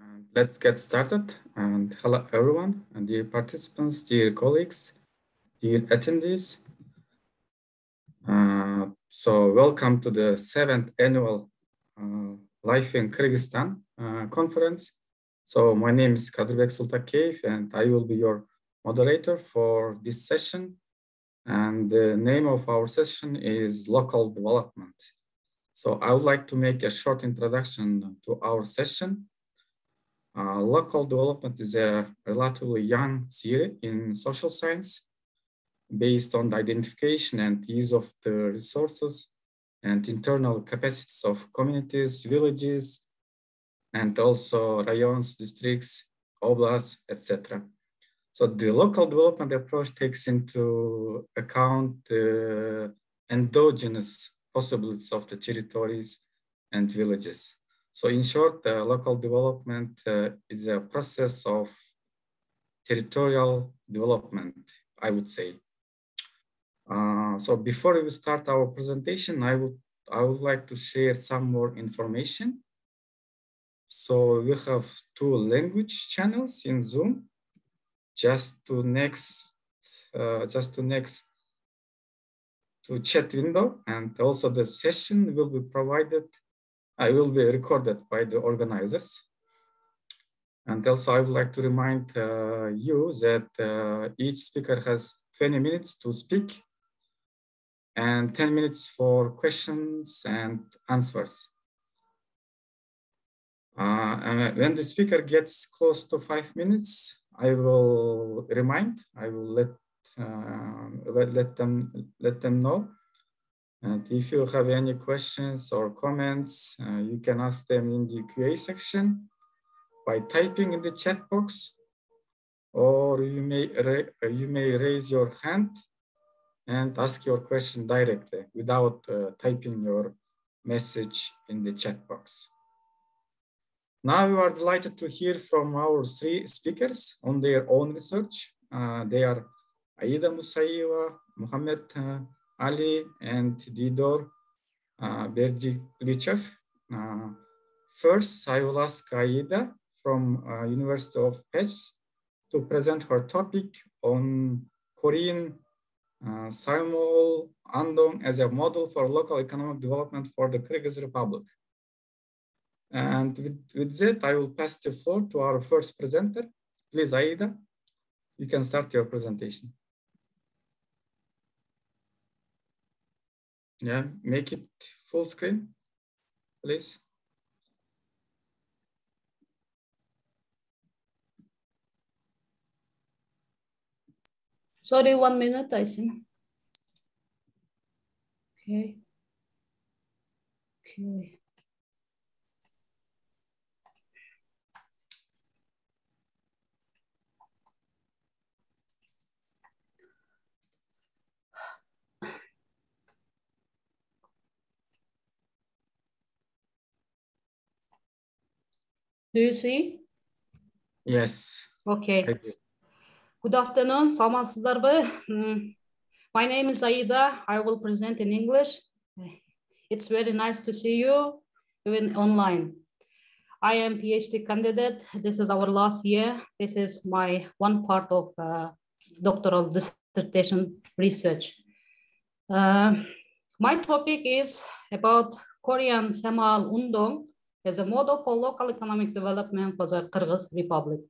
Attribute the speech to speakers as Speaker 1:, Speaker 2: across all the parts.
Speaker 1: And let's get started. And hello, everyone, and dear participants, dear colleagues, dear attendees. Uh, so welcome to the seventh annual uh, Life in Kyrgyzstan uh, conference. So my name is Kadyrbek Sultakeev, and I will be your moderator for this session. And the name of our session is Local Development. So I would like to make a short introduction to our session. Uh, local development is a relatively young theory in social science based on the identification and use of the resources and internal capacities of communities, villages, and also rayons, districts, oblasts, etc. So the local development approach takes into account the endogenous possibilities of the territories and villages. So in short, local development uh, is a process of territorial development, I would say. Uh, so before we start our presentation, I would, I would like to share some more information. So we have two language channels in Zoom. Just to next, uh, just to next to chat window, and also the session will be provided I will be recorded by the organizers. And also I would like to remind uh, you that uh, each speaker has 20 minutes to speak and 10 minutes for questions and answers. Uh, and when the speaker gets close to five minutes, I will remind, I will let, uh, let, let, them, let them know and if you have any questions or comments, uh, you can ask them in the QA section by typing in the chat box, or you may, you may raise your hand and ask your question directly without uh, typing your message in the chat box. Now we are delighted to hear from our three speakers on their own research. Uh, they are Aida Musaeva, Mohamed uh, Ali and Diydor uh. Uh, first, I will ask Aida from uh, University of Pécs to present her topic on Korean uh, Saemaul Undong as a model for local economic development for the Kyrgyz Republic. And with, with that, I will pass the floor to our first presenter. Please, Aida, you can start your presentation. Yeah, make it full screen, please.
Speaker 2: Sorry, one minute, I see. Okay. Okay. Do you see?
Speaker 1: Yes.
Speaker 2: Okay. Good afternoon. Саламатсыздар hmm. My name is Aida. I will present in English. It's very nice to see you even online. I am PhD candidate. This is our last year. This is my one part of uh, doctoral dissertation research. Uh, my topic is about Korean Saemaul Undong, as a model for local economic development for the Kyrgyz Republic.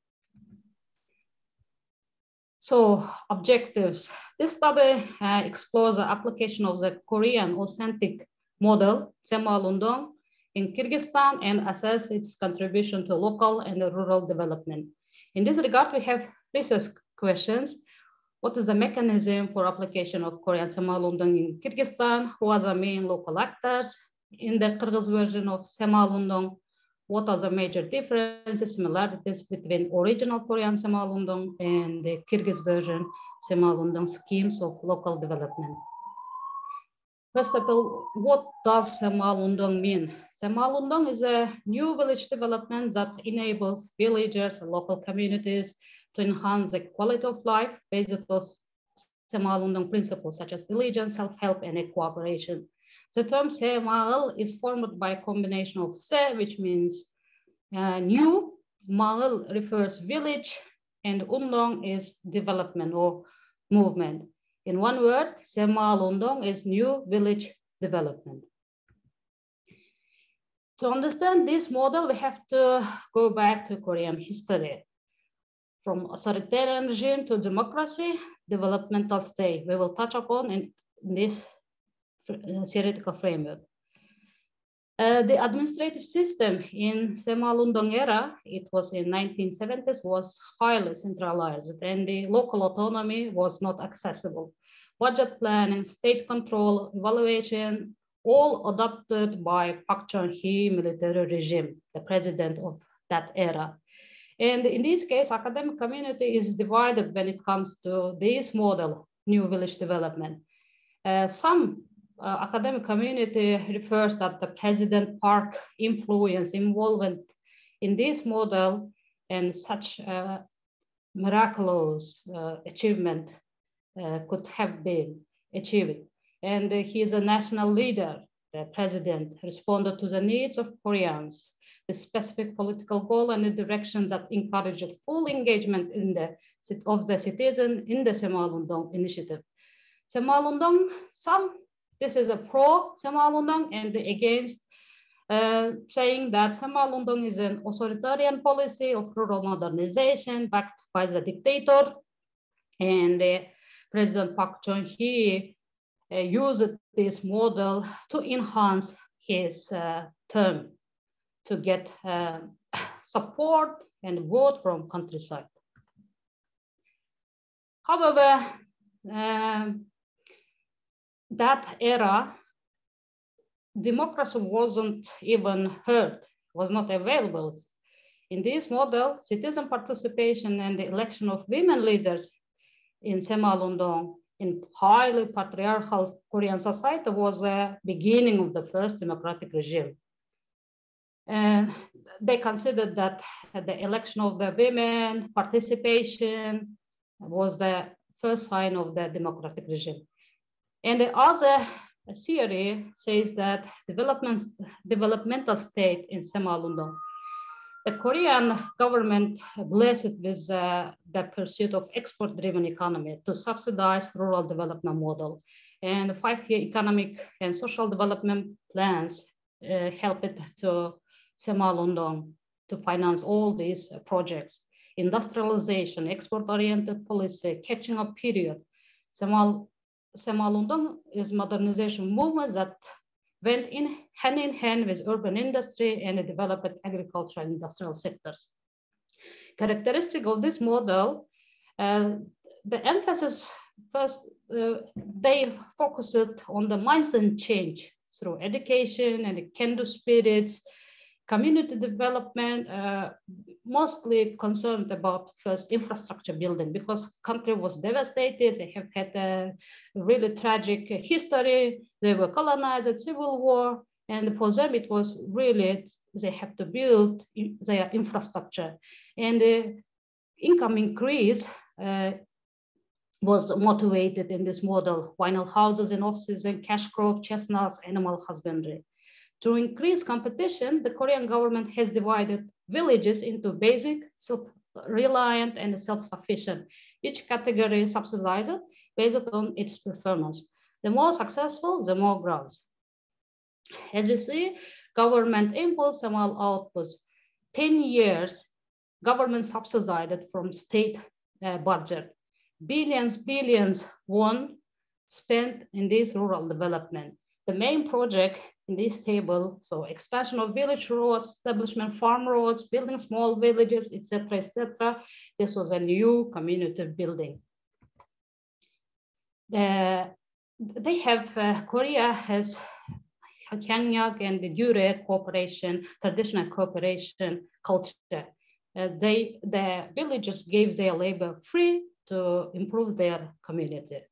Speaker 2: So objectives. This study uh, explores the application of the Korean authentic model, Saemaul Undong, in Kyrgyzstan and assess its contribution to local and rural development. In this regard, we have research questions. What is the mechanism for application of Korean Saemaul Undong in Kyrgyzstan? Who are the main local actors? In the Kyrgyz version of Saemaul Undong, what are the major differences, similarities between original Korean Saemaul Undong and the Kyrgyz version Saemaul Undong schemes of local development? First of all, what does Saemaul Undong mean? Saemaul Undong is a new village development that enables villagers and local communities to enhance the quality of life based on Saemaul Undong principles such as diligence, self-help, and cooperation. The term CML is formed by a combination of se, which means uh, new, Maal refers village and Undong is development or movement. In one word, Saemaul Undong is new village development. To understand this model, we have to go back to Korean history. From authoritarian regime to democracy, developmental state, we will touch upon in, this theoretical framework. Uh, the administrative system in Saemaul Undong era, it was in 1970s, was highly centralized and the local autonomy was not accessible. Budget planning, state control, evaluation, all adopted by Park Chung-hee military regime, the president of that era. And in this case, academic community is divided when it comes to this model, new village development. Uh, some uh, academic community refers that the President Park influence involvement in this model and such uh, miraculous uh, achievement uh, could have been achieved. And he is a national leader, the president responded to the needs of Koreans with specific political goal and the directions that encouraged full engagement in the, of the citizen in the Saemaul Undong initiative. Saemaul Undong, some this is a pro Saemaul Undong and against uh, saying that Saemaul Undong is an authoritarian policy of rural modernization backed by the dictator. And uh, President Park Chung-hee uh, used this model to enhance his uh, term to get uh, support and vote from countryside. However, um, that era, democracy wasn't even heard, was not available. In this model, citizen participation and the election of women leaders in Saemaul Undong in highly patriarchal Korean society was the beginning of the first democratic regime. And they considered that the election of the women participation was the first sign of the democratic regime. And the other theory says that development, developmental state in Saemaul Undong. The Korean government blessed with uh, the pursuit of export-driven economy to subsidize rural development model. And five-year economic and social development plans uh, helped to Saemaul Undong to finance all these projects. Industrialization, export-oriented policy, catching up period. Sema Saemaul Undong is modernization movement that went in hand in hand with urban industry and developed agricultural and industrial sectors. Characteristic of this model, uh, the emphasis first, uh, they focused on the mindset change through education and can-do spirits, community development, uh, mostly concerned about first infrastructure building because country was devastated. They have had a really tragic history. They were colonized, civil war. And for them, it was really, they have to build their infrastructure. And the income increase uh, was motivated in this model, vinyl houses and offices and cash crop, chestnuts, animal husbandry. To increase competition, the Korean government has divided villages into basic, self-reliant, and self-sufficient. Each category is subsidized based on its performance. The more successful, the more growth. As we see, government impulse and outputs. 10 years, government subsidized from state uh, budget. Billions, billions won spent in this rural development. The main project in this table. So expansion of village roads, establishment farm roads, building small villages, etc., etc. This was a new community building. The, they have, uh, Korea has Gangneuk and the Yure cooperation, traditional cooperation culture. Uh, they, the villagers gave their labor free to improve their community.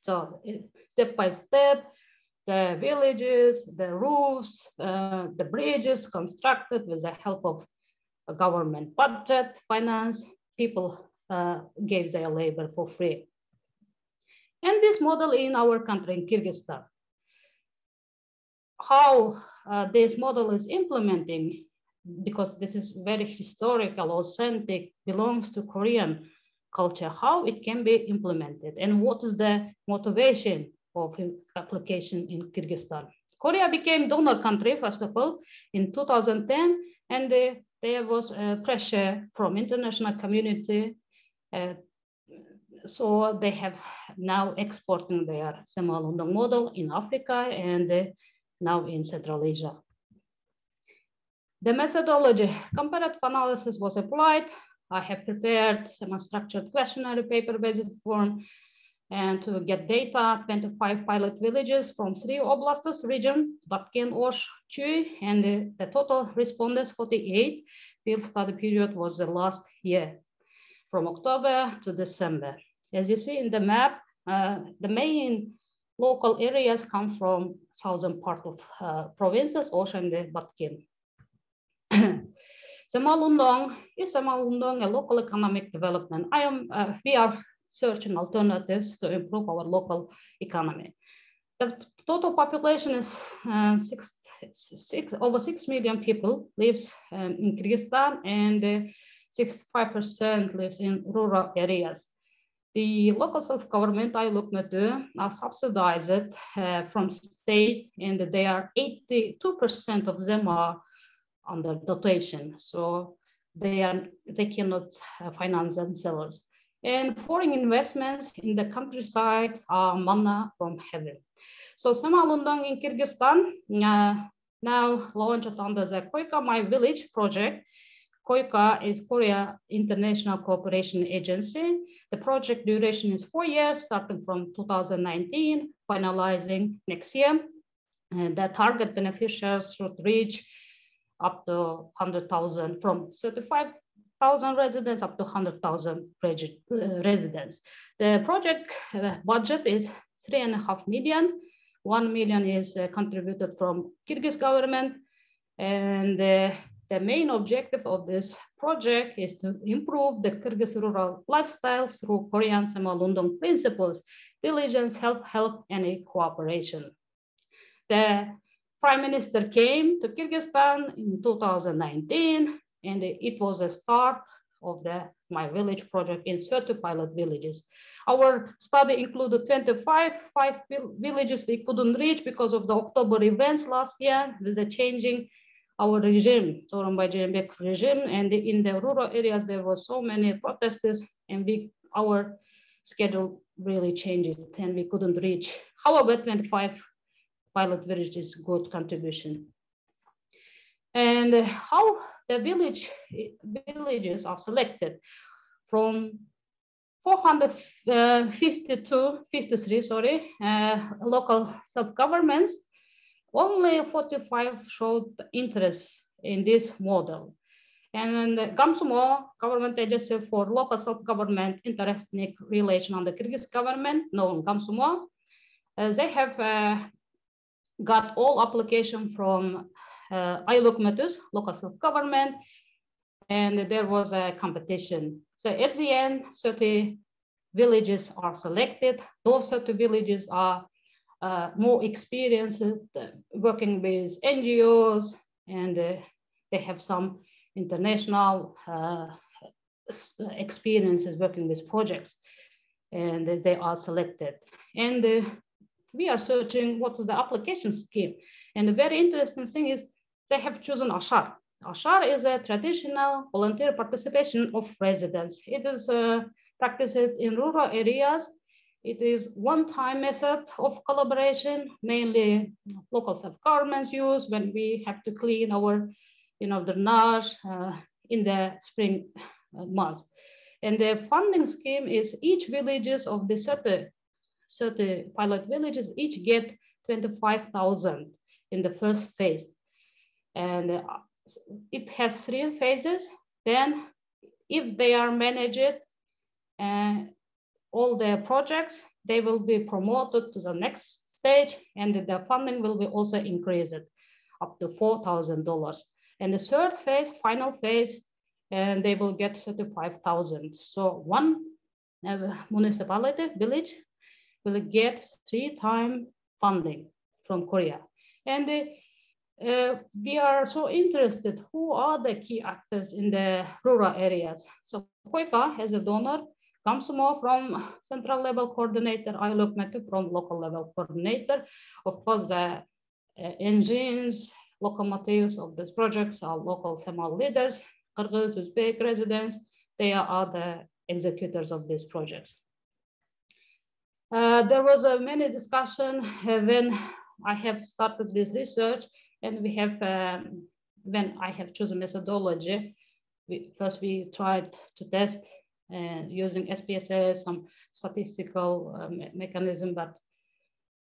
Speaker 2: So step by step, the villages, the roofs, uh, the bridges constructed with the help of government budget, finance, people uh, gave their labor for free. And this model in our country, in Kyrgyzstan, how uh, this model is implementing, because this is very historical, authentic, belongs to Korean culture, how it can be implemented and what is the motivation of application in Kyrgyzstan. Korea became donor country, first of all, in 2010, and there was uh, pressure from international community. Uh, so they have now exporting their Saemaul Undong model in Africa and uh, now in Central Asia. The methodology, comparative analysis was applied. I have prepared semi-structured questionnaire paper-based form and to get data, 25 pilot villages from three oblasts region, Batken, Osh, Chuy, and the, the, total respondents, 48. Field study period was the last year, from October to December. As you see in the map, uh, the main local areas come from southern part of uh, provinces, Osh and Batken. Saemaul Undong is Saemaul Undong a local economic development. I am, uh, we are searching alternatives to improve our local economy. The total population is uh, six, six, over 6 million people lives um, in Kyrgyzstan and 65% uh, lives in rural areas. The local self-government Ayluk are subsidized uh, from state and they are 82% of them are under dotation. So they, are, they cannot uh, finance themselves. And foreign investments in the countryside are manna from heaven. So Saemaul Undong in Kyrgyzstan uh, now launched under the KOICA My Village project. KOICA is Korea International Cooperation Agency. The project duration is four years, starting from 2019, finalizing next year. And the target beneficiaries should reach up to 100,000 from 35 1,000 residents up to 100,000 uh, residents. The project uh, budget is three and a half million. One million is uh, contributed from Kyrgyz government. And the main objective of this project is to improve the Kyrgyz rural lifestyle through Korean Saemaul Undong principles, diligence, help, help, and cooperation. The Prime Minister came to Kyrgyzstan in 2019 and it was a start of the My Village project in 30 pilot villages. Our study included 25 five villages we couldn't reach because of the October events last year with the changing our regime, Soronbay Jeenbek regime. And in the rural areas, there were so many protesters and we, our schedule really changed and we couldn't reach. However, 25 pilot villages good contribution. And how the village villages are selected from 452, 53, sorry, uh, local self-governments, only 45 showed interest in this model. And GAMSUMO, government agency for local self-government interethnic relation on the Kyrgyz government, known GAMSUMO, uh, they have uh, got all application from uh, Ayluk Metus, local self-government, and there was a competition. So at the end, 30 villages are selected. Those 30 villages are uh, more experienced uh, working with NGOs, and uh, they have some international uh, experiences working with projects, and they are selected. And uh, we are searching what is the application scheme. And the very interesting thing is they have chosen Ashar. Ashar is a traditional volunteer participation of residents. It is uh, practiced in rural areas. It is one-time method of collaboration, mainly local self-governments use when we have to clean our, you know, drainage uh, in the spring uh, months. And the funding scheme is each villages of the 30, 30 pilot villages each get 25,000 in the first phase and uh, it has three phases. Then if they are managed, uh, all the projects, they will be promoted to the next stage and the funding will be also increased up to $4,000. And the third phase, final phase, and they will get 35,000. So one uh, municipality, village, will get three time funding from Korea. And uh, we are so interested who are the key actors in the rural areas. So KOICA has a donor, GAMSUMO from central level coordinator, I look ILOC from local level coordinator. Of course, the uh, engines, locomotives of these projects are local SEMAL leaders, Kyrgyz, Uzbek residents, they are the executors of these projects. Uh, there was a many discussion uh, when I have started this research and we have, um, when I have chosen methodology, we, first we tried to test uh, using SPSS, some statistical uh, me mechanism, but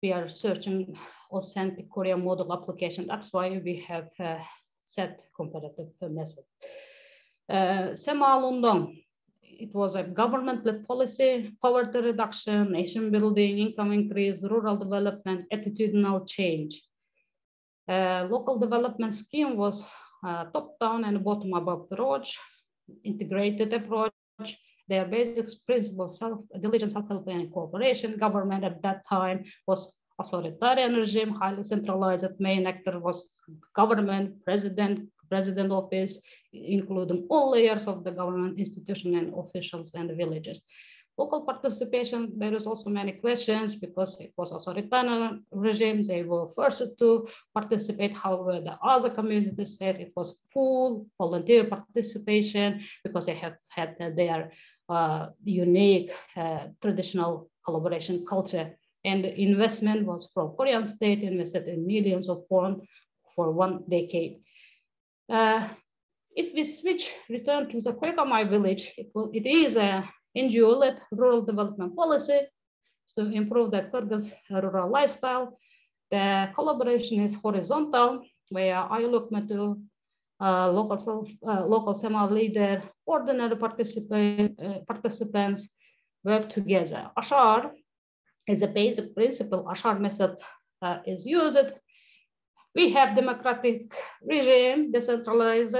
Speaker 2: we are searching authentic Korea model application. That's why we have uh, set comparative method. Uh, Saemaul Undong, it was a government-led policy, poverty reduction, nation building, income increase, rural development, attitudinal change. Uh, local development scheme was uh, top-down and bottom-up approach, integrated approach. Their basic principles, self, diligence, self-help, and cooperation. Government at that time was authoritarian regime, highly centralized. Main actor was government, president, president office, including all layers of the government institution and officials and villages. Local participation, there is also many questions because it was authoritarian regime. They were forced to participate. However, the other community said it was full volunteer participation because they have had their uh, unique uh, traditional collaboration culture. And the investment was from Korean state invested in millions of won for one decade. Uh, if we switch, return to the KOICA My village, it, will, it is a NGO-led rural development policy to improve the Kyrgyz rural lifestyle. The collaboration is horizontal, where I look to uh, local self, uh, local SEMA leader, ordinary participant, uh, participants work together. Ashar is a basic principle. Ashar method uh, is used we have democratic regime, decentralized.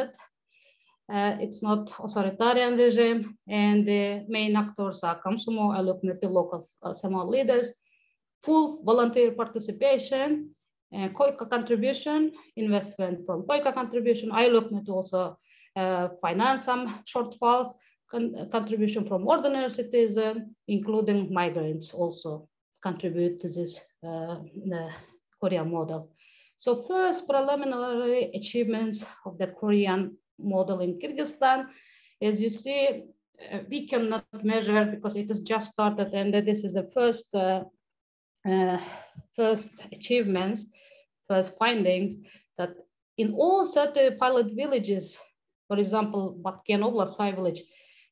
Speaker 2: Uh, it's not authoritarian regime, and the main actors are GAMSUMO, Alukmeti local uh, Samoa leaders, full volunteer participation, uh, KOICA contribution, investment from KOICA contribution. I look at also uh, finance some shortfalls, con contribution from ordinary citizens, including migrants also contribute to this uh, Korean model. So first preliminary achievements of the Korean model in Kyrgyzstan, as you see, uh, we cannot measure because it has just started and this is the first, uh, uh, first achievements, first findings that in all certain pilot villages, for example, Batken Oblasai village,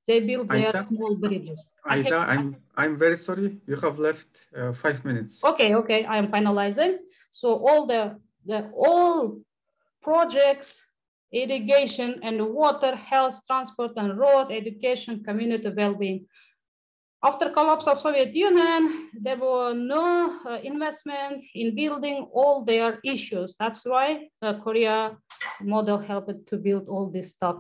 Speaker 2: they build their Aida, small bridges.
Speaker 1: Aida, I'm, I'm very sorry, you have left uh, five minutes.
Speaker 2: Okay, okay, I am finalizing. So all the that all projects, irrigation and water, health, transport and road, education, community well-being. After collapse of Soviet Union, there were no uh, investment in building all their issues. That's why the Korea model helped to build all this stuff.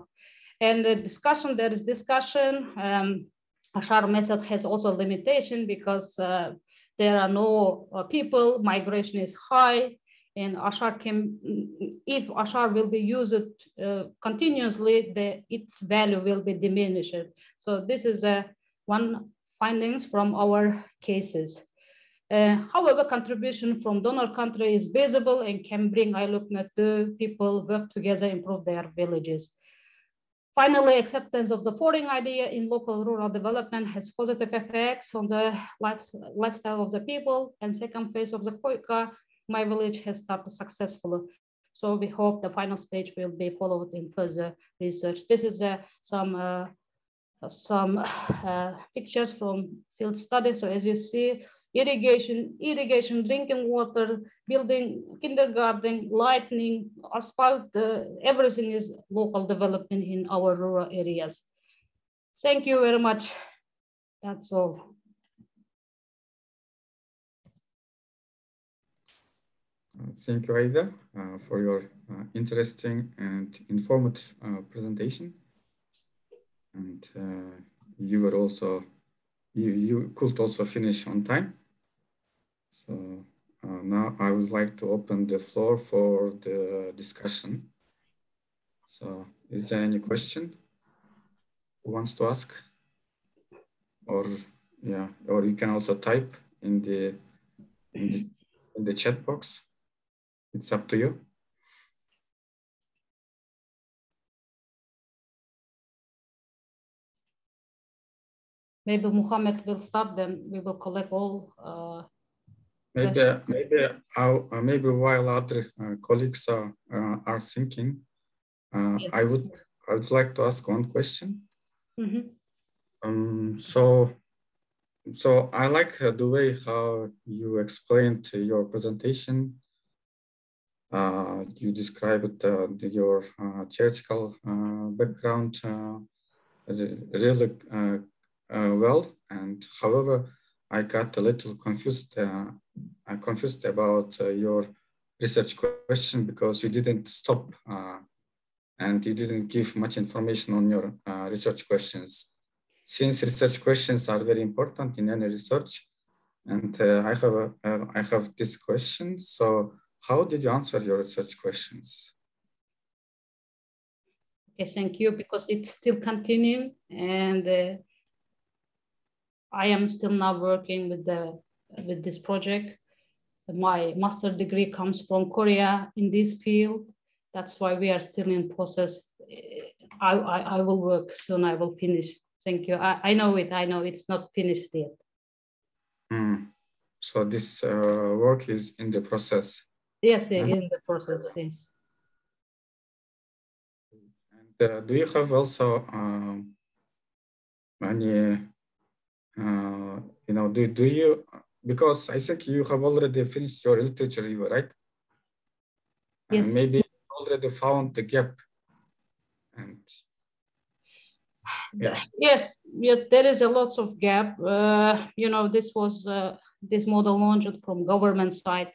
Speaker 2: And the discussion, there is discussion. Um, Ashar method has also limitation because uh, there are no uh, people, migration is high, and Ashar can, if Ashar will be used uh, continuously, the, its value will be diminished. So this is uh, one findings from our cases. Uh, however, contribution from donor country is visible and can bring to people work together, improve their villages. Finally, acceptance of the foreign idea in local rural development has positive effects on the life, lifestyle of the people. And second phase of the KOICA my village has started successfully. So we hope the final stage will be followed in further research. This is uh, some uh, some uh, pictures from field study. So as you see, irrigation, irrigation, drinking water, building kindergarten, lighting, asphalt, everything is local development in our rural areas. Thank you very much. That's all.
Speaker 1: Thank you, Aida, uh, for your uh, interesting and informative uh, presentation. And you were also, you, you could also finish on time. So now I would like to open the floor for the discussion. So is there any question? Who wants to ask? Or yeah, or you can also type in the in the, in the chat box. It's up to you.
Speaker 2: Maybe Muhammad will stop then we will collect all. Uh,
Speaker 1: maybe maybe I'll, uh, maybe while other uh, colleagues are uh, are thinking, uh, yes. I would I would like to ask one question. Mm -hmm. Um, so so I like uh, the way how you explained your presentation. Uh, you described uh, your uh, theoretical uh, background really uh, well. And however, I got a little confused, uh, confused about uh, your research question because you didn't stop and you didn't give much information on your research questions. Since research questions are very important in any research, and uh, I have a, uh, I have this question. So, how did you answer your research questions?
Speaker 2: Okay, thank you. Because it's still continuing, and uh, I am still now working with the with this project. My master degree comes from Korea in this field. That's why we are still in process. I, I, I will work soon. I will finish. Thank you. I, I know it. I know it's not finished yet.
Speaker 1: Mm. So this uh, work is in the process.
Speaker 2: Yes, mm -hmm. in the process. Yes.
Speaker 1: And uh, do you have also um, any uh, you know, do, do you, because I think you have already finished your literature review, right? Yes. And maybe already found the gap. And
Speaker 2: yeah. Yes, yes, there is a lot of gap. Uh, you know, this was uh, this model launched from government side,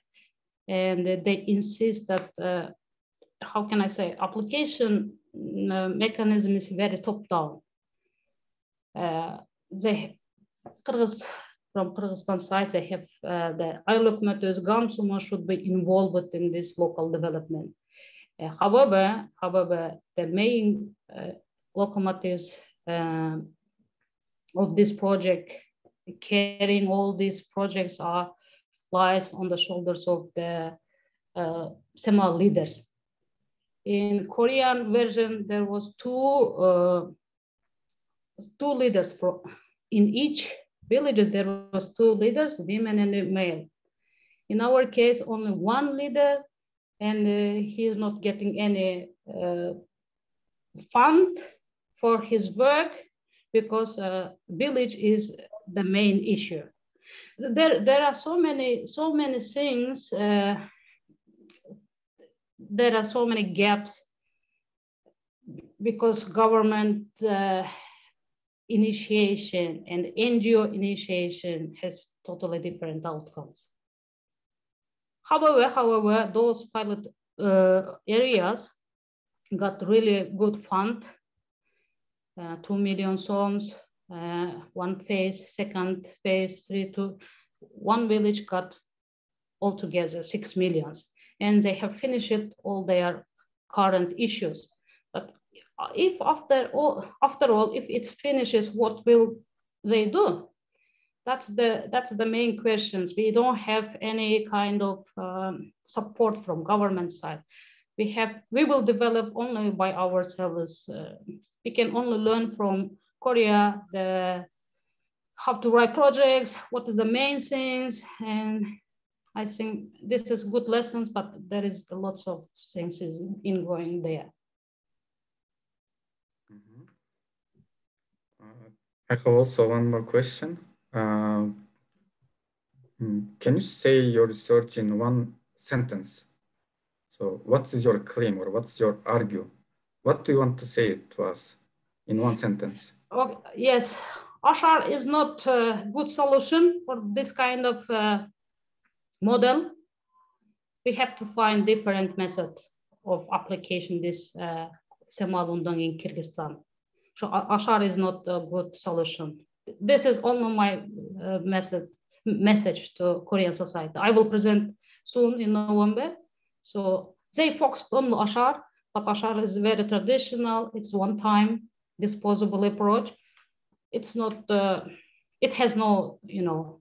Speaker 2: and they insist that uh, how can I say application uh, mechanism is very top down. Uh, they Kyrgyz, from Kyrgyzstan side, they have uh, the ILOC methods, GAMSUMO should be involved in this local development. Uh, however, however, the main uh, locomotives uh, of this project, carrying all these projects are lies on the shoulders of the uh, leaders. In Korean version, there was two uh, two leaders for in each village, there was two leaders, women and a male. In our case, only one leader, and uh, he is not getting any uh, fund for his work because uh, village is the main issue. There, there are so many, so many things. Uh, there are so many gaps because government uh, initiation and NGO initiation has totally different outcomes. However, however, those pilot uh, areas got really good fund, uh, 2 million soms, uh, one phase, second phase, three to one village got altogether 6 millions. And they have finished all their current issues. But if after all, after all, if it finishes, what will they do? That's the that's the main questions. We don't have any kind of um, support from government side. We have we will develop only by ourselves. Uh, we can only learn from Korea the how to write projects, what is the main things, and I think this is good lessons, but there is lots of things in going there. Mm-hmm.
Speaker 1: Uh, I have also one more question. Uh, can you say your research in one sentence? So what is your claim or what's your argue? What do you want to say to us in one sentence?
Speaker 2: Okay, yes, Ashar is not a good solution for this kind of uh, model. We have to find different method of application this uh, Saemaul Undong in Kyrgyzstan. So Ashar is not a good solution. This is only my uh, message to Korean society. I will present soon in November. So they focused on Ashar, but Ashar is very traditional. It's one-time disposable approach. It's not, uh, it has no, you know,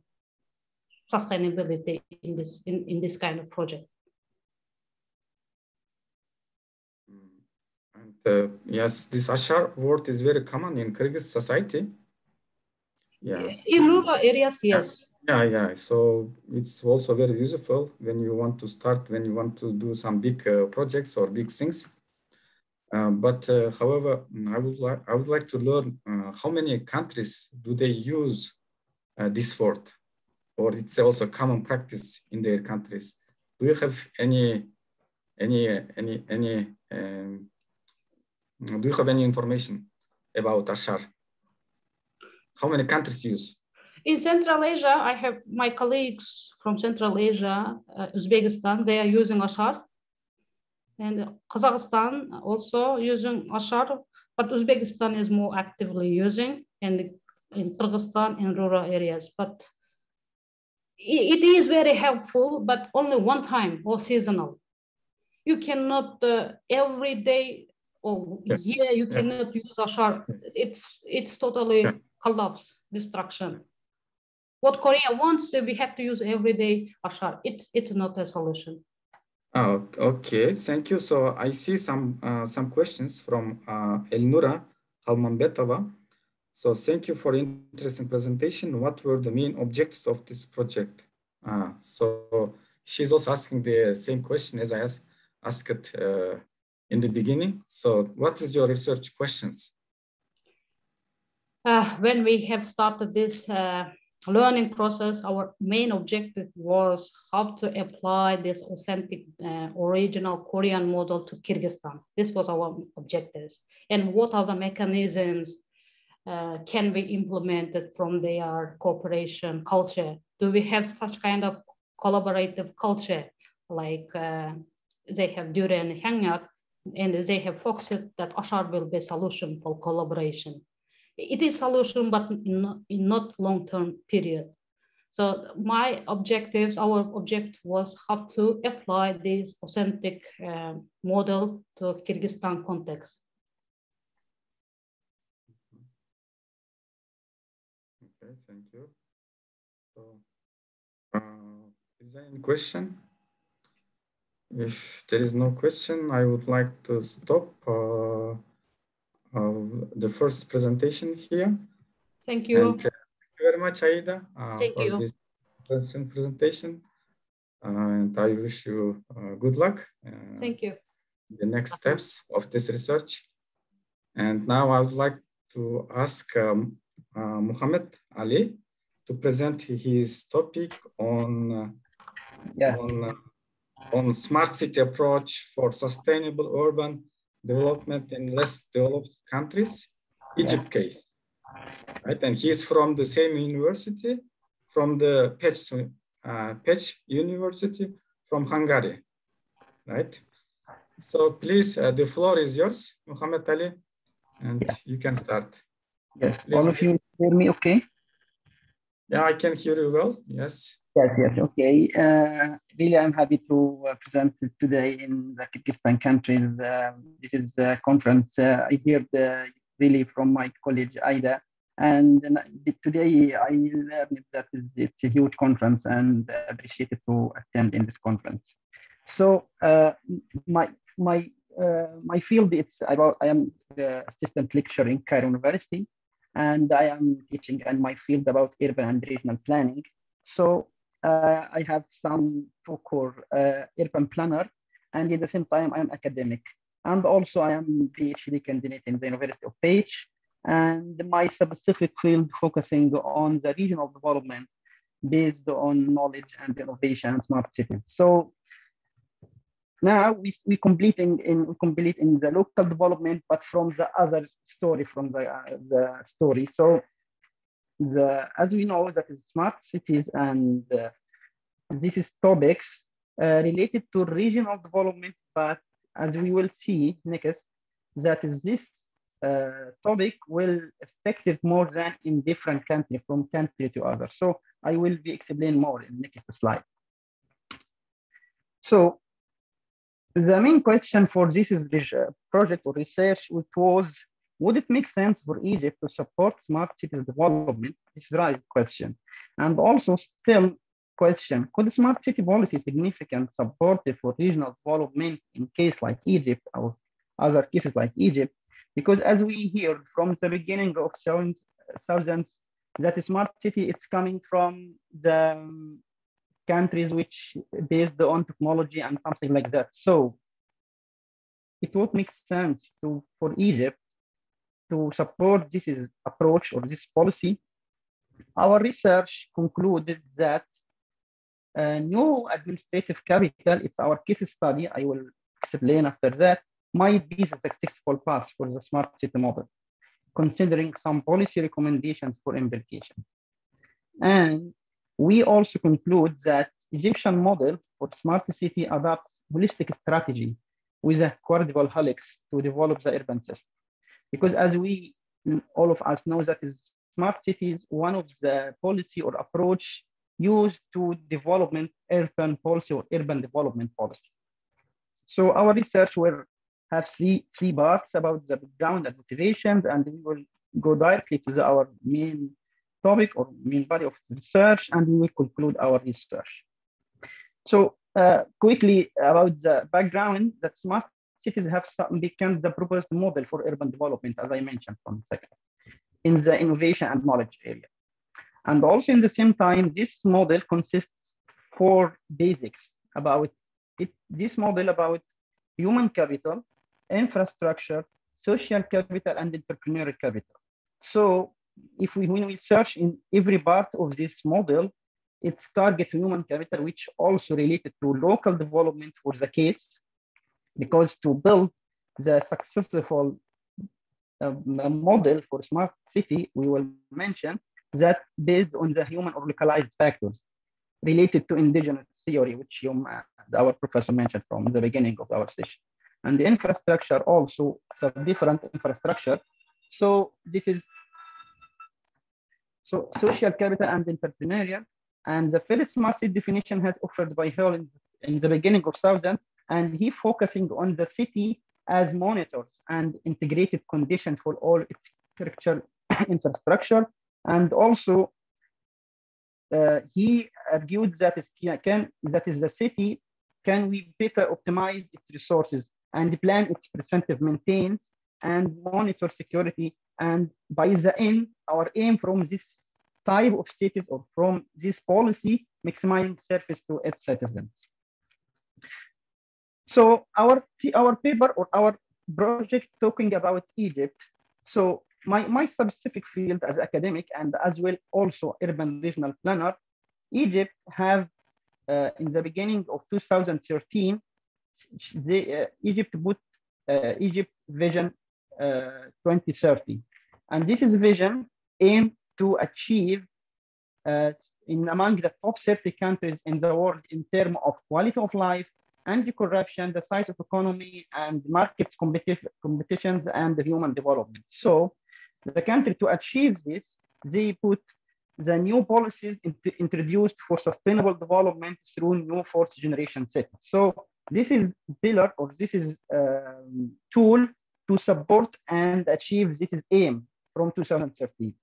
Speaker 2: sustainability in this, in, in this kind of project.
Speaker 1: And uh, yes, this Ashar word is very common in Kyrgyz society. Yeah.
Speaker 2: In rural areas, yes.
Speaker 1: Yeah, yeah. So it's also very useful when you want to start, when you want to do some big uh, projects or big things. Uh, but uh, however, I would like I would like to learn uh, how many countries do they use uh, this word, or it's also common practice in their countries. Do you have any any any any um, do you have any information about Ashar? How many countries use?
Speaker 2: In Central Asia, I have my colleagues from Central Asia, uh, Uzbekistan, they are using Ashar. And Kazakhstan also using Ashar, but Uzbekistan is more actively using and in Kyrgyzstan in rural areas. But it is very helpful, but only one time or seasonal. You cannot uh, every day or yes. year you yes. cannot use Ashar. Yes. It's it's totally yeah. collapse, destruction what Korea wants, we have to use everyday ashar. It's, it's not a solution.
Speaker 1: Oh, okay, thank you. So I see some uh, some questions from uh, Elnura Halmanbetova. So thank you for interesting presentation. What were the main objectives of this project? Uh, so she's also asking the same question as I asked, asked uh, in the beginning. So what is your research questions?
Speaker 2: Uh, when we have started this uh, learning process, our main objective was how to apply this authentic uh, original Korean model to Kyrgyzstan. This was our objectives. And what are the mechanisms uh, can be implemented from their cooperation culture? Do we have such kind of collaborative culture like uh, they have during Hangyak and they have focused that Ashar will be a solution for collaboration it is solution, but in, in not long-term period. So my objectives, our objective was how to apply this authentic uh, model to Kyrgyzstan context.
Speaker 1: Okay, thank you. So, uh, is there any question? If there is no question, I would like to stop. Uh, of the first presentation here.
Speaker 2: Thank you.
Speaker 1: And, uh, thank you very much, Aida,
Speaker 2: uh, thank for you.
Speaker 1: this presentation. Uh, and I wish you uh, good luck.
Speaker 2: Uh, thank you.
Speaker 1: The next steps of this research. And now I would like to ask um, Mohamed Ali to present his topic on, yeah. on, on smart city approach for sustainable urban development in less developed countries, Egypt case, right? And he's from the same university, from the Pécs, uh, Pécs University from Hungary, right? So please, uh, the floor is yours, Mohamed Ali, and yeah. you can start.
Speaker 3: Yes, please. all of you hear me okay?
Speaker 1: Yeah, I can hear you well, yes.
Speaker 3: Yes, yes, okay. Uh, really, I'm happy to uh, present today in the Kyrgyzstan countries. Uh, this is a conference uh, I heard uh, really from my colleague Aida. And today I learned that it's a huge conference and appreciated to attend in this conference. So uh, my my my field it's about I am the assistant lecturer in Cairo University, and I am teaching in my field about urban and regional planning. So uh, I have some Procure uh, urban planner, and at the same time, I'm academic. And also, I am PhD candidate in the University of Pécs, and my specific field focusing on the regional development based on knowledge and innovation and smart cities. So now we we completing in in the local development, but from the other story from the uh, the story. So the as we know that is smart cities and uh, this is topics uh, related to regional development, but as we will see next, that is this uh, topic will affect it more than in different country from country to other. So I will be explain more in next slide. So the main question for this is this project or research, which was, would it make sense for Egypt to support smart cities development? This is right question. And also still question, could smart city policy significant supportive for regional development in case like Egypt or other cases like Egypt? Because as we hear from the beginning of thousands, that smart city, it's coming from the countries which based on technology and something like that. So it would make sense to for Egypt to support this approach or this policy. Our research concluded that new administrative capital, it's our case study, I will explain after that, might be the successful path for the smart city model, considering some policy recommendations for implications. And we also conclude that Egyptian model for smart city adopts holistic strategy with a quadruple helix to develop the urban system. Because as we, all of us know that is smart cities, one of the policy or approach used to development urban policy or urban development policy. So our research will have three, three parts about the background and motivations, and we will go directly to the, our main topic or main body of research, and we will conclude our research. So uh, quickly about the background, that smart cities have become the proposed model for urban development, as I mentioned from second, in the innovation and knowledge area. And also in the same time, this model consists four basics about it. This model about human capital, infrastructure, social capital, and entrepreneurial capital. So if we, when we search in every part of this model, it's target human capital, which also related to local development for the case, because to build the successful uh, model for smart city, we will mention that based on the human or localized factors related to indigenous theory, which you, uh, our professor mentioned from the beginning of our session. And the infrastructure also, a different infrastructure. So this is so social capital and entrepreneurial. And the first massive definition has offered by Hall in, in the beginning of 2000, and he focusing on the city as monitors and integrated conditions for all its structure infrastructure. And also, uh, he argued that can, that is the city, can we better optimize its resources and plan its preventive maintenance and monitor security. And by the end, our aim from this type of cities or from this policy, maximizing service to its citizens. So our, our paper or our project talking about Egypt. So my, my specific field as academic and as well also urban regional planner, Egypt have uh, in the beginning of 2013, the, uh, Egypt put uh, Egypt Vision uh, 2030. And this is vision aimed to achieve uh, in among the top 30 countries in the world in terms of quality of life, anti-corruption, the size of economy, and markets competition, competitions and the human development. So the country to achieve this, they put the new policies introduced for sustainable development through new fourth generation cities. So this is pillar or this is um, tool to support and achieve this is aim from 2013.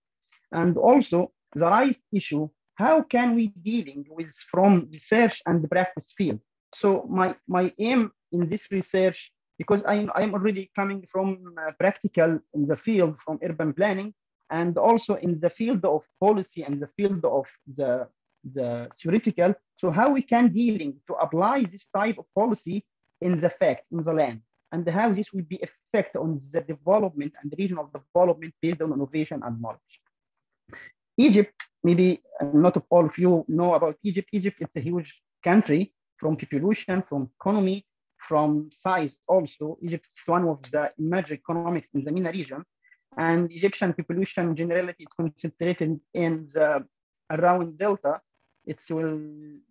Speaker 3: And also the right issue, how can we dealing with from research and practice field? So my, my aim in this research, because I, I'm already coming from uh, practical in the field from urban planning, and also in the field of policy and the field of the, the theoretical. So how we can dealing to apply this type of policy in the fact, in the land, and how this will be effect on the development and regional development based on innovation and knowledge. Egypt, maybe not all of you know about Egypt. Egypt is a huge country from population, from economy, from size also. Egypt is one of the emerging economies in the MENA region. And Egyptian population generally is concentrated in the around Delta. It will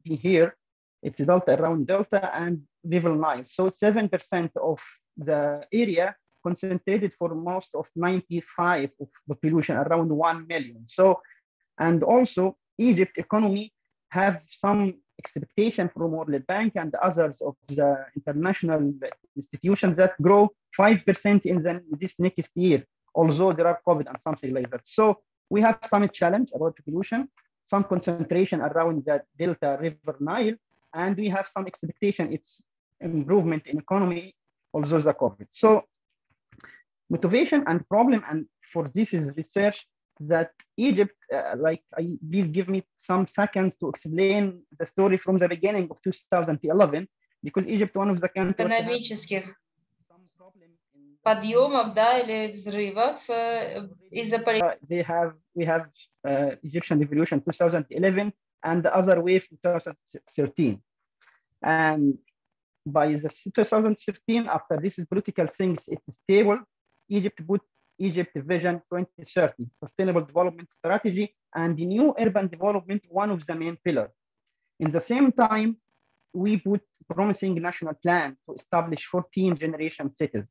Speaker 3: be here. It's Delta around Delta and River Nile. So 7% of the area concentrated for most of 95 of the population, around 1 million. So, and also Egypt economy have some expectation from World Bank and others of the international institutions that grow 5% in the, this next year, although there are COVID and something like that. So we have some challenge about pollution, some concentration around the Delta River Nile, and we have some expectation its improvement in economy, although the COVID. So motivation and problem, and for this is research that Egypt, uh, like, I, please give me some seconds to explain the story from the beginning of 2011, because Egypt, one of the countries.
Speaker 4: экономических подъемов, да, или взрывов из-за
Speaker 3: uh, They have, we have uh, Egyptian revolution 2011 and the other wave 2013. And by the 2013, after this political things, it's stable, Egypt put Egypt Vision 2030, Sustainable Development Strategy, and the new urban development, one of the main pillars. In the same time, we put promising national plan to establish 14 generation cities.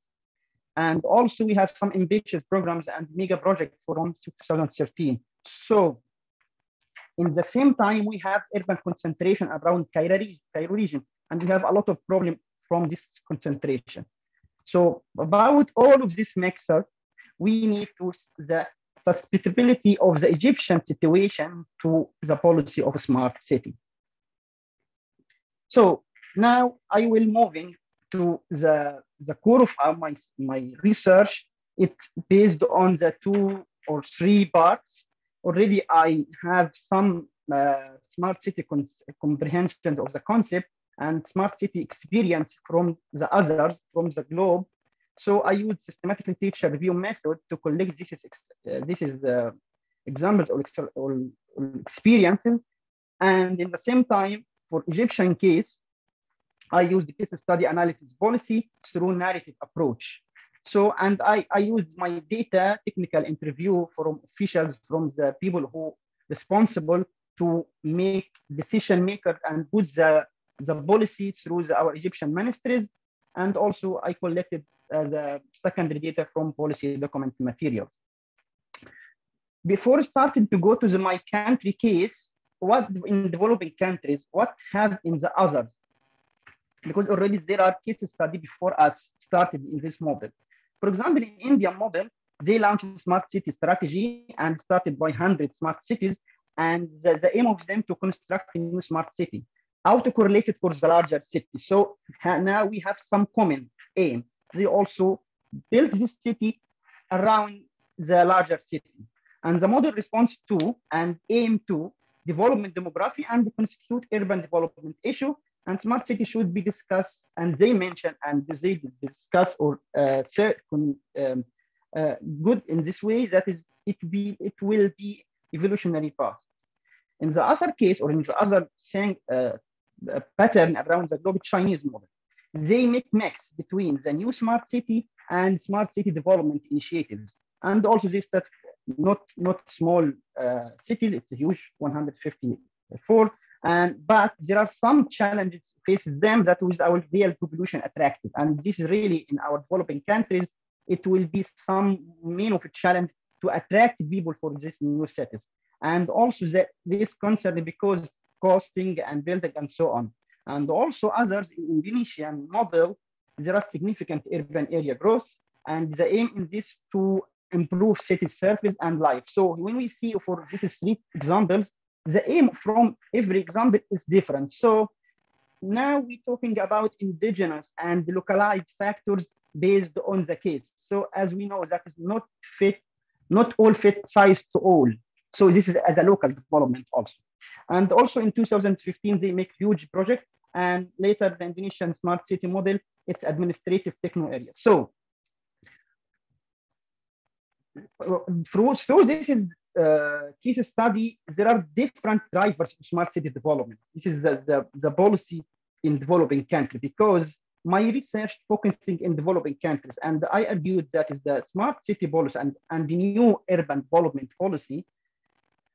Speaker 3: And also we have some ambitious programs and mega projects from 2013. So in the same time, we have urban concentration around Cairo, Cairo region, and we have a lot of problem from this concentration. So about all of this mixer, we need to the susceptibility of the Egyptian situation to the policy of smart city. So now I will moving to the, the core of my, my research. It's based on the two or three parts. Already I have some uh, smart city comprehension of the concept and smart city experience from the others, from the globe. So I use systematic literature review method to collect this is, uh, this is the examples or, or, experiences. And in the same time, for Egyptian case, I use the case study analysis policy through narrative approach. So, and I, I used my data technical interview from officials from the people who responsible to make decision makers and put the, the policy through the, our Egyptian ministries. And also I collected the secondary data from policy document materials. Before starting to go to the my country case, what in developing countries, what have in the others? Because already there are case study before us started in this model. For example, in India model, they launched smart city strategy and started by 100 smart cities. And the, the aim of them to construct a new smart city, autocorrelated for the larger city. So now we have some common aim. They also built this city around the larger city. And the model responds to and aim to development demography and the constitute urban development issue. And smart city should be discussed, and they mention and they discuss or uh, um, uh, good in this way that is it be it will be evolutionary path. In the other case, or in the other thing, uh, pattern around the global Chinese model, they make mix between the new smart city and smart city development initiatives. And also this that not not small uh, cities. It's a huge 154. And but there are some challenges faces them that with our real population attractive. And this is really in our developing countries, it will be some main of a challenge to attract people for these new cities. And also that this concern because costing and building and so on. And also others in Indonesian model, there are significant urban area growth. And the aim in this to improve city service and life. So when we see for these three examples, the aim from every example is different. So now we're talking about indigenous and localized factors based on the case. So as we know, that is not fit, not all fit size to all. So this is as a local development also. And also in 2015, they make huge project and later the Indonesian smart city model, it's administrative techno area. So through, through this is uh, case study, there are different drivers for smart city development. This is the, the, the policy in developing countries because my research focusing in developing countries, and I argued that is the smart city policy and, and the new urban development policy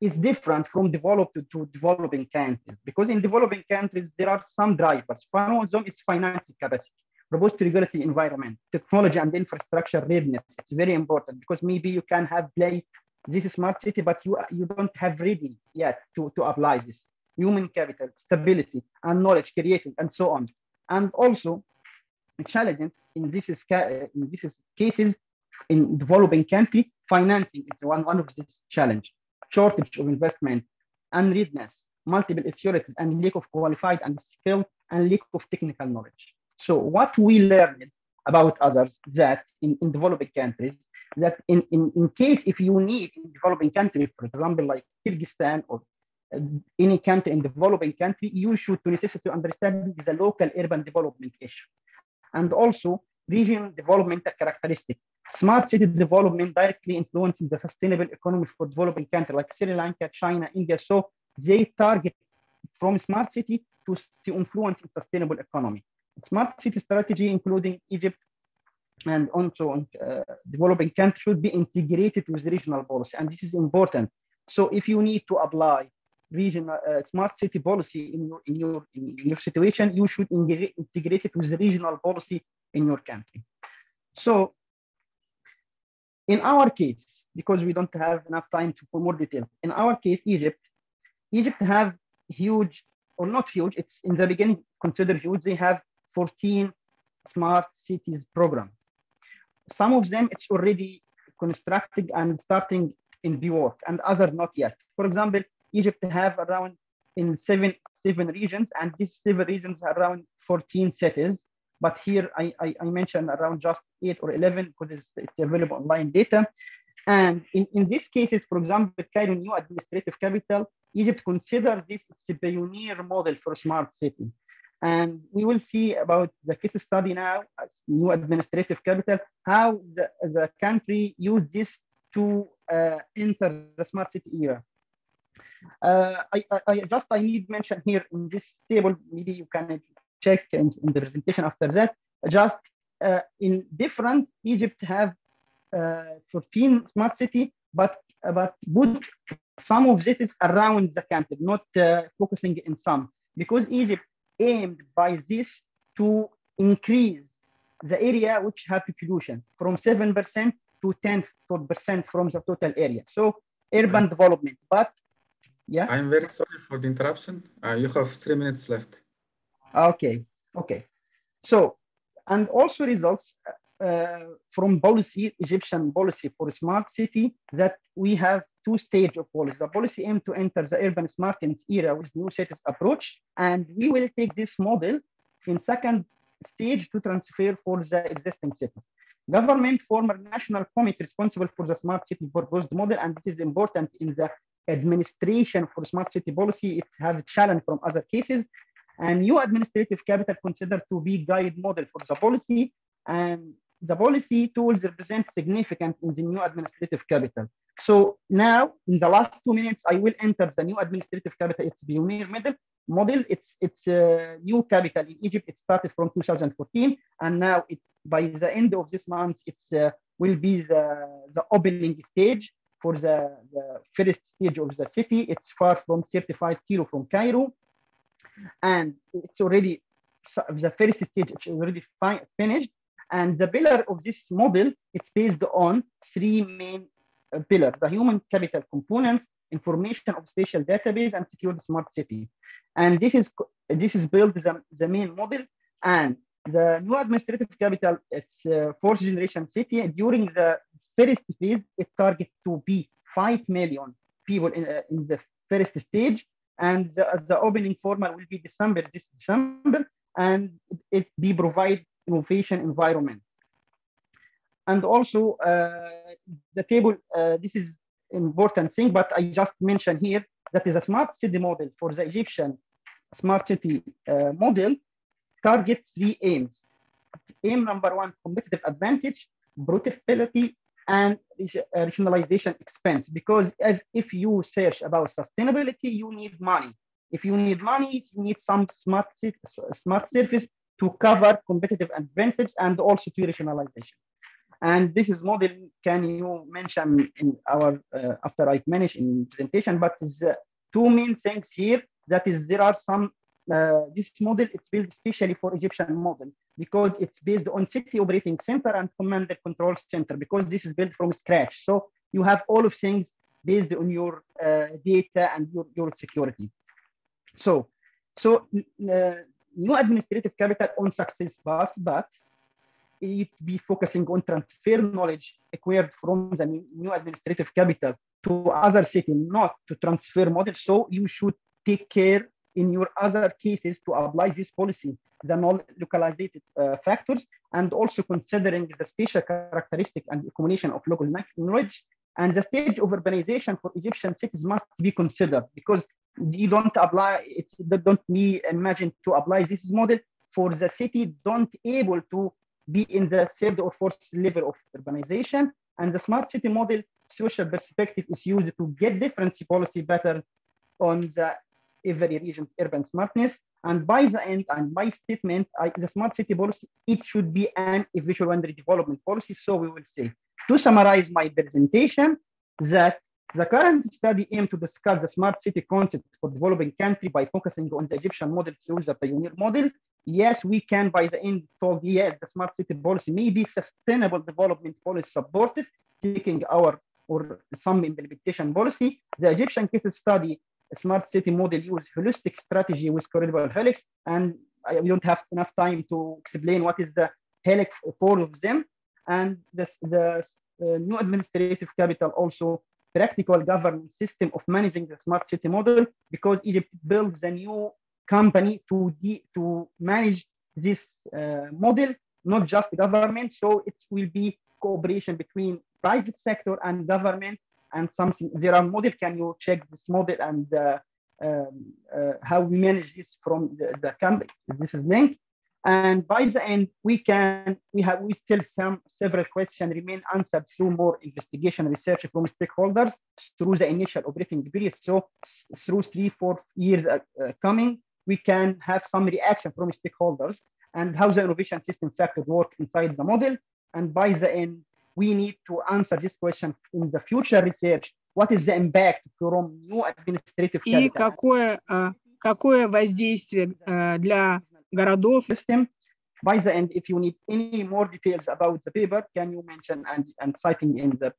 Speaker 3: is different from developed to, developing countries because in developing countries there are some drivers. One of them is financing capacity. robust regulatory environment, technology and infrastructure readiness. It's very important because maybe you can have play this smart city, but you you don't have ready yet to, to apply this. Human capital, stability, and knowledge creating, and so on. And also, the challenges in this is in this is cases in developing country, financing is one, one of this challenge. Shortage of investment, unreadiness, multiple authorities, and lack of qualified and skilled and lack of technical knowledge. So what we learned about others that in, in developing countries, that in, in, in case if you need in developing countries, for example, like Kyrgyzstan or uh, any country in developing country, you should to understand the local urban development issue. And also regional development characteristic. Smart city development directly influences the sustainable economy for developing countries like Sri Lanka, China, India. So they target from smart city to, to influence sustainable economy. Smart city strategy, including Egypt and also uh, developing countries, should be integrated with regional policy, and this is important. So if you need to apply regional uh, smart city policy in your in your in your situation, you should integrate it with regional policy in your country. So in our case, because we don't have enough time to for more detail, in our case, Egypt, Egypt have huge or not huge, it's in the beginning considered huge. They have 14 smart cities program. Some of them it's already constructed and starting in the work and other not yet. For example, Egypt have around in seven seven regions and these seven regions around 14 cities. But here I, I, I mentioned around just eight or 11 because it's, it's available online data. And in, in these cases, for example, Cairo new administrative capital, Egypt considers this a pioneer model for smart city. And we will see about the case study now, new administrative capital, how the, the country used this to uh, enter the smart city era. Uh, I, I, I, just I need mention here in this table, maybe you can check in, in the presentation after that, just uh, in different, Egypt have uh, 14 smart city, but, but put some of is around the country, not uh, focusing in some, because Egypt aimed by this to increase the area which have pollution from 7% to 10% from the total area. So urban development, but yeah.
Speaker 1: I'm very sorry for the interruption. Uh, you have three minutes left.
Speaker 3: Okay, okay. So, and also results uh, from policy, Egyptian policy for smart city that we have two stage of policy. The policy aim to enter the urban smartness era with new cities approach, and we will take this model in second stage to transfer for the existing cities. Government former national committee responsible for the smart city proposed model, and this is important in the administration for smart city policy. It has a challenge from other cases, and new administrative capital considered to be guide model for the policy, and the policy tools represent significant in the new administrative capital. So now, in the last two minutes, I will enter the new administrative capital. It's pioneer model. Model. It's it's a new capital in Egypt. It started from 2014, and now it by the end of this month, it's uh, will be the the opening stage for the, the first stage of the city. It's far from 35 kilo from Cairo, and it's already the first stage. It's already finished and the pillar of this model, it's based on three main uh, pillars, the human capital components, information of spatial database, and secure smart city. And this is this is built the, the main model. And the new administrative capital, it's uh, fourth generation city. And during the first phase, it targets to be 5 million people in, uh, in the first stage. And the, the opening formal will be December, this December, and it be provide innovation environment. And also uh, the table, uh, this is important thing, but I just mentioned here that is a smart city model for the Egyptian smart city uh, model targets three aims. Aim number one, competitive advantage, profitability, and rationalization expense. Because if, if you search about sustainability, you need money. If you need money, you need some smart, smart service to cover competitive advantage and also to rationalization. And this is model can you mention in our, uh, after I finish in presentation, but the two main things here, that is there are some uh, this model it's built especially for Egyptian model because it's based on city operating center and command and control center because this is built from scratch. So you have all of things based on your uh, data and your, your security. So, so uh, new administrative capital on success path, but it be focusing on transfer knowledge acquired from the new administrative capital to other city, not to transfer model. So you should take care in your other cases to apply this policy, the non-localized uh, factors, and also considering the spatial characteristic and accumulation of local knowledge. And the stage of urbanization for Egyptian cities must be considered because you don't apply, it's don't me imagine to apply this model for the city don't able to be in the third or fourth level of urbanization. And the smart city model social perspective is used to get different policy better on the every region's urban smartness. And by the end, and my statement, I, the smart city policy, it should be an visual and development policy. So we will say, to summarize my presentation, that the current study aims to discuss the smart city concept for developing country by focusing on the Egyptian model through the pioneer model. Yes, we can by the end talk, yes, the smart city policy may be sustainable development policy supportive, taking our or some implementation policy. The Egyptian case study smart city model use holistic strategy with quadruple helix, and I, we don't have enough time to explain what is the helix for of them. And the, the uh, new administrative capital also practical governance system of managing the smart city model because Egypt builds a new company to, to manage this uh, model, not just government. So it will be cooperation between private sector and government and something there are model can you check this model and uh, um, uh, how we manage this from the, the company this is linked. And by the end we can we have we still some several questions remain answered through more investigation research from stakeholders through the initial operating period. So through three four years uh, uh, coming we can have some reaction from stakeholders and how the innovation system factors work inside the model. And by the end we need to answer this question in the future research. What is the impact from new administrative
Speaker 5: И какое, какое воздействие для городов?
Speaker 3: System. By the end, if you need any more details about the paper, can you mention and, and citing in the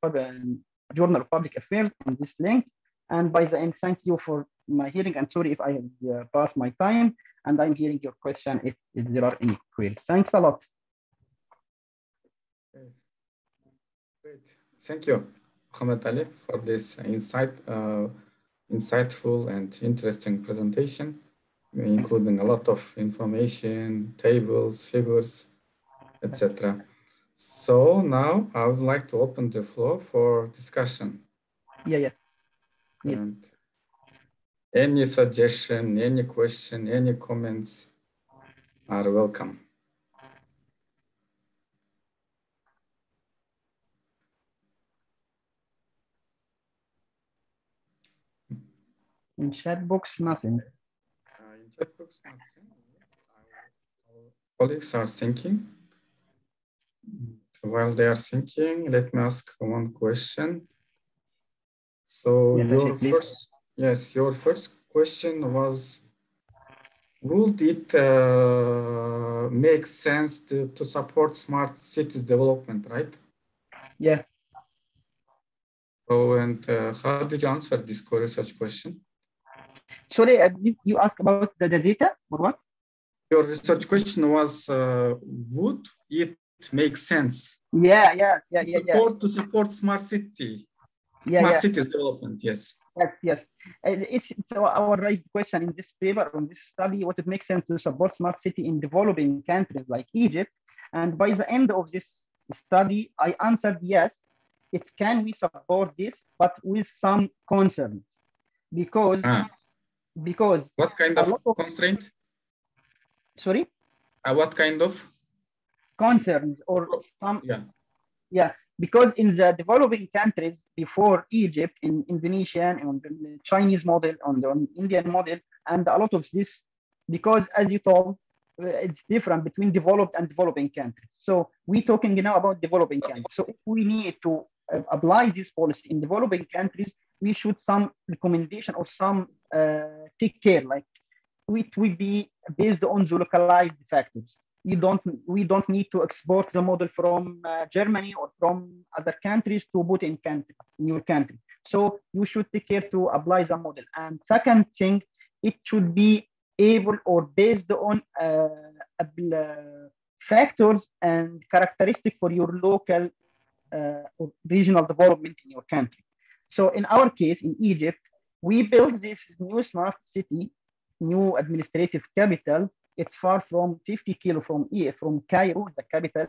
Speaker 3: Journal of Public Affairs in this link? And by the end, thank you for my hearing. And sorry if I have uh, passed my time. And I'm hearing your question if, if there are any queries. Thanks a lot.
Speaker 1: Great. Thank you, Mohamed Ali, for this insight, uh, insightful and interesting presentation, including a lot of information, tables, figures, etc. So now I would like to open the floor for discussion.
Speaker 3: Yeah, yeah.
Speaker 1: yeah. And any suggestion, any question, any comments are welcome.
Speaker 3: In chat box, nothing.
Speaker 1: Uh, in chat box, nothing. Our colleagues are thinking. While they are thinking, let me ask one question. So yeah, your first, yes, your first question was, would it uh, make sense to, to support smart cities development, right?
Speaker 3: Yeah.
Speaker 1: So, and uh, how did you answer this research question?
Speaker 3: Sorry, uh, you asked about the, the data or what?
Speaker 1: Your research question was, uh, would it make sense?
Speaker 3: Yeah, yeah, yeah, yeah,
Speaker 1: support,
Speaker 3: yeah.
Speaker 1: To support smart city,
Speaker 3: yeah,
Speaker 1: smart
Speaker 3: yeah.
Speaker 1: cities development, yes.
Speaker 3: Yes, yes. It's, it's our raised question in this paper, on this study, what it makes sense to support smart city in developing countries like Egypt. And by the end of this study, I answered yes, it can we support this, but with some concerns. Because ah because
Speaker 1: what kind of, of constraint?
Speaker 3: Sorry?
Speaker 1: Uh, what kind of?
Speaker 3: Concerns or some
Speaker 1: yeah.
Speaker 3: Yeah because in the developing countries before egypt in indonesian and the chinese model on the indian model and a lot of this because as you told uh, it's different between developed and developing countries. So we're talking now about developing countries. So if we need to uh, apply this policy in developing countries we should some recommendation or some uh, take care, like it will be based on the localized factors. You don't, we don't need to export the model from uh, Germany or from other countries to put in, country, in your country. So you should take care to apply the model. And second thing, it should be able or based on uh, factors and characteristic for your local uh, regional development in your country. So in our case, in Egypt, we built this new smart city, new administrative capital. It's far from 50 kilo from here, from Cairo, the capital,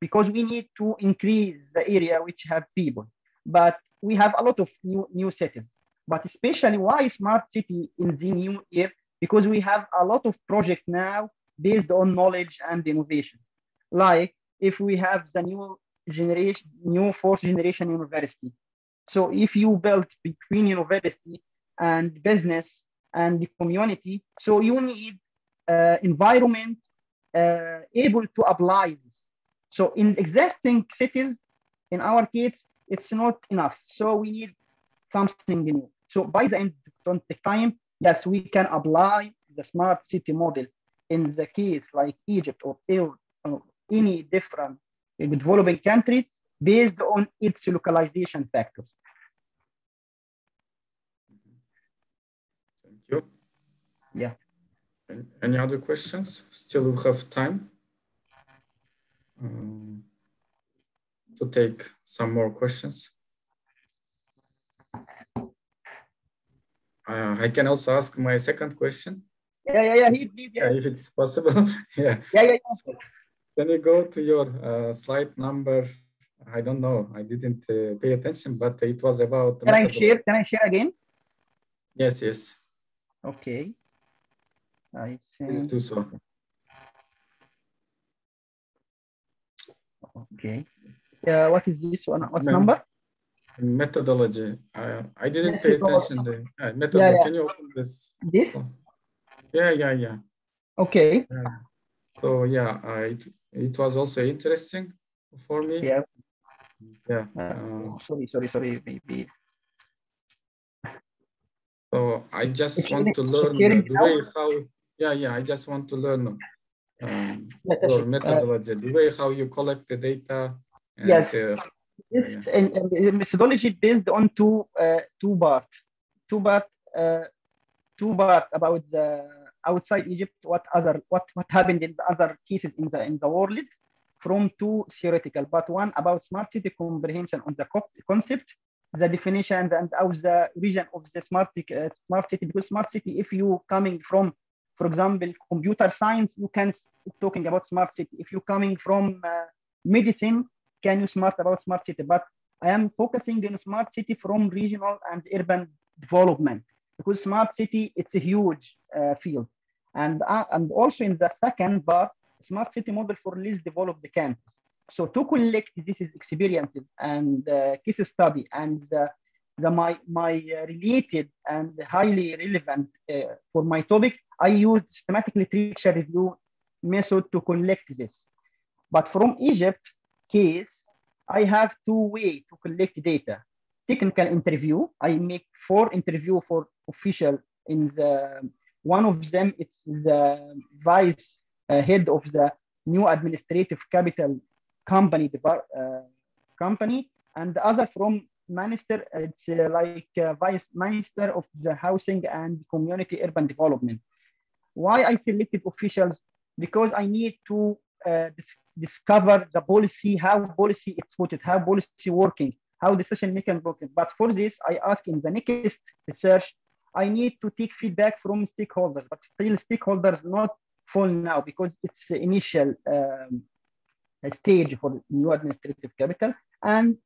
Speaker 3: because we need to increase the area which have people. But we have a lot of new new cities. But especially why smart city in the new year? Because we have a lot of projects now based on knowledge and innovation. Like if we have the new generation, new fourth generation university. So if you build between university and business and the community, so you need uh, environment uh, able to apply this. So in existing cities, in our case, it's not enough. So we need something new. So by the end of the time, yes, we can apply the smart city model in the case like Egypt or, any different developing countries based on its localization factors.
Speaker 1: Thank you.
Speaker 3: Yeah.
Speaker 1: Any other questions? Still we have time um, to take some more questions. Uh, I can also ask my second question.
Speaker 3: Yeah, yeah, yeah. He, he, yeah.
Speaker 1: if it's possible. yeah.
Speaker 3: Yeah, yeah, yeah.
Speaker 1: So, can you go to your uh, slide number? I don't know. I didn't uh, pay attention, but it was about.
Speaker 3: Can I share? Can I share again?
Speaker 1: Yes, yes.
Speaker 3: Okay. I see.
Speaker 1: Please do so.
Speaker 3: Okay. Yeah. What is this one? What number?
Speaker 1: Methodology. I, I didn't pay attention. The uh, methodology.
Speaker 3: Yeah, yeah.
Speaker 1: Can you open this?
Speaker 3: This?
Speaker 1: Yeah, yeah, yeah.
Speaker 3: Okay.
Speaker 1: Yeah. So yeah, uh, it it was also interesting for me.
Speaker 3: Yeah.
Speaker 1: Yeah.
Speaker 3: Uh,
Speaker 1: Uh,
Speaker 3: sorry, sorry, sorry. Maybe.
Speaker 1: so I just
Speaker 3: It's
Speaker 1: want to learn the, way how. Yeah, yeah. I just want to learn um, your
Speaker 3: Uh,
Speaker 1: methodology, the way how you collect the data. And,
Speaker 3: Yes.
Speaker 1: uh,
Speaker 3: This
Speaker 1: Yeah.
Speaker 3: and, and the methodology based on two uh, two part, two part, uh, two part about the outside Egypt. What other what what happened in the other cases in the in the world from two theoretical, but one about smart city comprehension on the co- concept, the definition, and, and how the vision of the smart city, uh, smart city. Because smart city, if you coming from, for example, computer science, you can talking about smart city. If you coming from uh, medicine, can you smart about smart city? But I am focusing on smart city from regional and urban development because smart city it's a huge uh, field, and uh, and also in the second part, smart city model for least developed countries. So to collect this is experiences and uh, case study and uh, the my my uh, related and highly relevant uh, for my topic, I use systematic literature review method to collect this. But from Egypt case, I have two way to collect data. Technical interview, I make four interview for official in the, one of them, it's the vice head of the new administrative capital company, uh, company, and the other from minister, it's uh, like uh, vice minister of the housing and community urban development. Why I selected officials? Because I need to uh, dis discover the policy, how policy is put how policy working, how decision making working. But for this, I ask in the next research, I need to take feedback from stakeholders, but still stakeholders not full now because it's the initial um, stage for new administrative capital and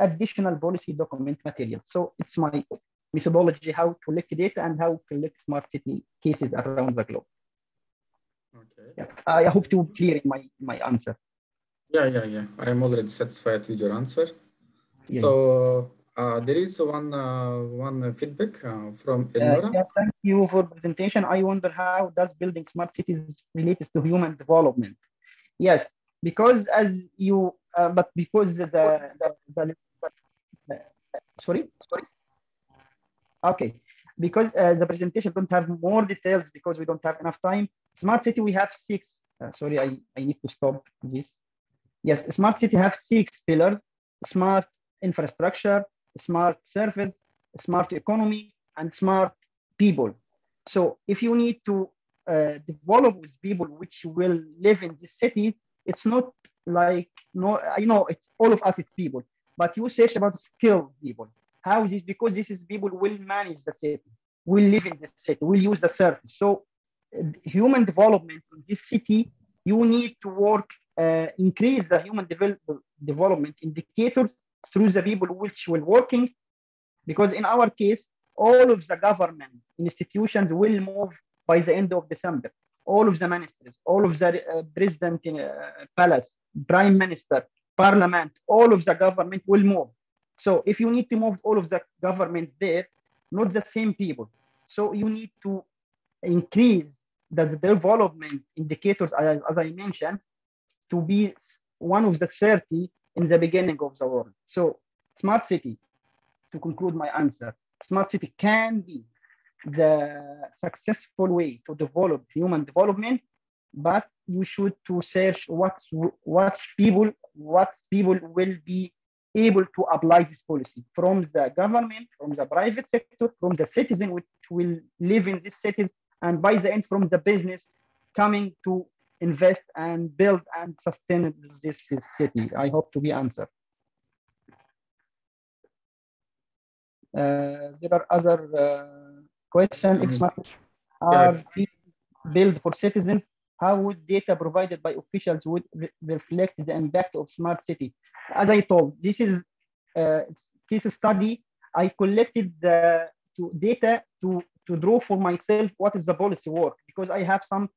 Speaker 3: additional policy document material. So it's my methodology how to collect data and how to collect smart city cases around the globe.
Speaker 1: Okay.
Speaker 3: Yeah. I hope to clear my, my answer.
Speaker 1: Yeah, yeah, yeah. I am already satisfied with your answer.
Speaker 3: Yeah.
Speaker 1: So uh, there is one uh, one feedback uh, from
Speaker 3: Uh,
Speaker 1: Elnora.
Speaker 3: yeah, thank you for presentation. I wonder how does building smart cities relates to human development? Yes, because as you, uh, but because the, the, the, the sorry, sorry. Okay, because uh, the presentation don't have more details because we don't have enough time. Smart city, we have six. Uh, sorry, I, I need to stop this. Yes, smart city have six pillars, smart infrastructure, smart service, smart economy, and smart people. So if you need to uh, develop with people which will live in this city, it's not like, no, I know it's all of us, it's people, but you search about skilled people. How is this? Because this is people will manage the city, will live in this city, will use the service. So uh, human development in this city, you need to work, uh, increase the human devel development indicators through the people which will working. Because in our case, all of the government institutions will move by the end of December. All of the ministers, all of the uh, president in uh, palace, prime minister, parliament, all of the government will move. So if you need to move all of the government there, not the same people. So you need to increase the development indicators, as, as I mentioned, to be one of the 30 in the beginning of the world. So smart city, to conclude my answer, smart city can be the successful way to develop human development, but you should to search what what people what people will be able to apply this policy from the government, from the private sector, from the citizen which will live in these cities, and by the end from the business coming to invest and build and sustain this city. I hope to be answered. Uh, there are other uh, questions. If are built for citizens, how would data provided by officials would re reflect the impact of smart city? As I told, this is a case study. I collected the to data to, to draw for myself what is the policy work because I have some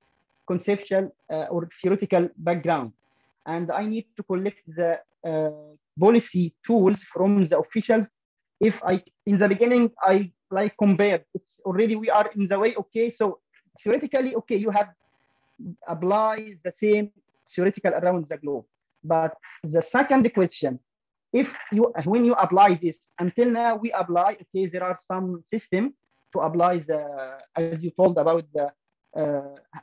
Speaker 3: conceptual uh, or theoretical background. And I need to collect the uh, policy tools from the officials. If I, in the beginning, I like compared, it's already we are in the way, okay, so theoretically, okay, you have applies the same theoretical around the globe. But the second question, if you when you apply this until now we apply okay there are some system to apply the as you told about the Uh,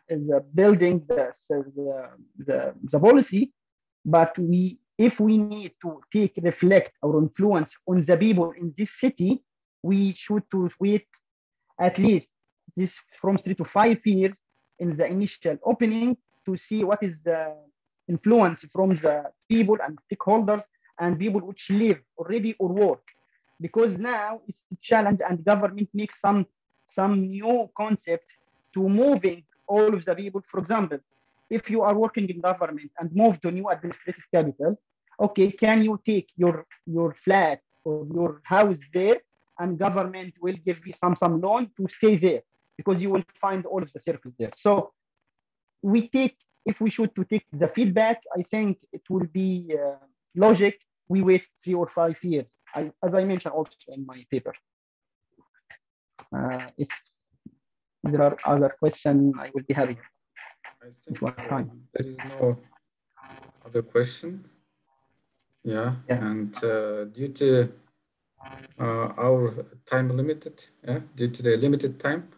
Speaker 3: the uh, building the, the, the the policy. But we if we need to take reflect or influence on the people in this city we should to wait at least this from three to five years in the initial opening to see what is the influence from the people and stakeholders and people which live already or work. Because now it's a challenge and government makes some some new concept to moving all of the people. For example if you are working in government and move to new administrative capital okay can you take your your flat or your house there and government will give you some some loan to stay there because you will find all of the services there? So we take if we should to take the feedback i think it will be uh, logic we wait three or five years, I, as I mentioned also in my paper. Uh, if there are other questions, I will be happy.
Speaker 1: I think uh, there is no other question. Yeah, yeah. and uh, due to uh, our time limited, yeah, due to the limited time,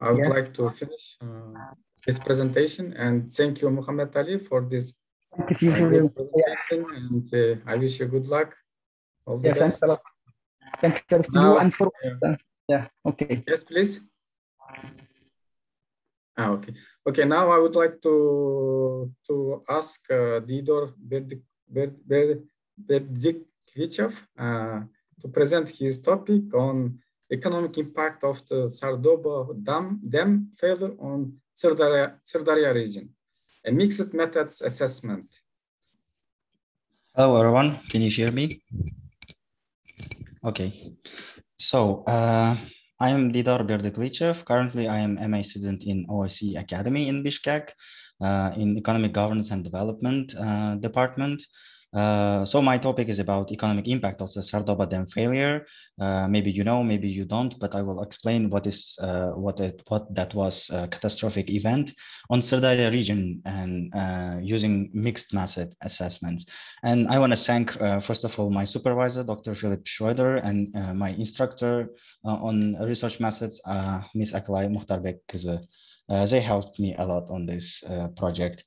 Speaker 1: I would yeah. like to finish uh, this presentation and thank you, Mohamed Ali, for this
Speaker 3: Thank you for
Speaker 1: presentation and uh, I wish you good luck. All the
Speaker 3: yeah,
Speaker 1: best.
Speaker 3: thanks a lot. Thank you
Speaker 1: Now-
Speaker 3: you and for
Speaker 1: yeah.
Speaker 3: yeah, okay.
Speaker 1: Yes, please. Ah, okay. Okay, now I would like to to ask uh, Diydor Berdik, Ber- Ber- uh, to present his topic on economic impact of the Sardoba dam, dam failure on Syrdarya, Syrdarya region, a mixed methods assessment.
Speaker 6: Hello, everyone. Can you hear me? Okay. So uh, I am Diydor Berdiklichev. Currently, I am MA student in OSCE Academy in Bishkek uh, in Economic Governance and Development uh, Department. Uh, so my topic is about economic impact of the Sardoba dam failure. Uh, maybe you know, maybe you don't, but I will explain what is uh, what it what that was a catastrophic event on Syrdarya region and uh, using mixed method assessments. And I want to thank uh, first of all my supervisor, Dr. Philip Schroeder, and uh, my instructor on research methods, Ms. Akalay Muhtarbek they helped me a lot on this project.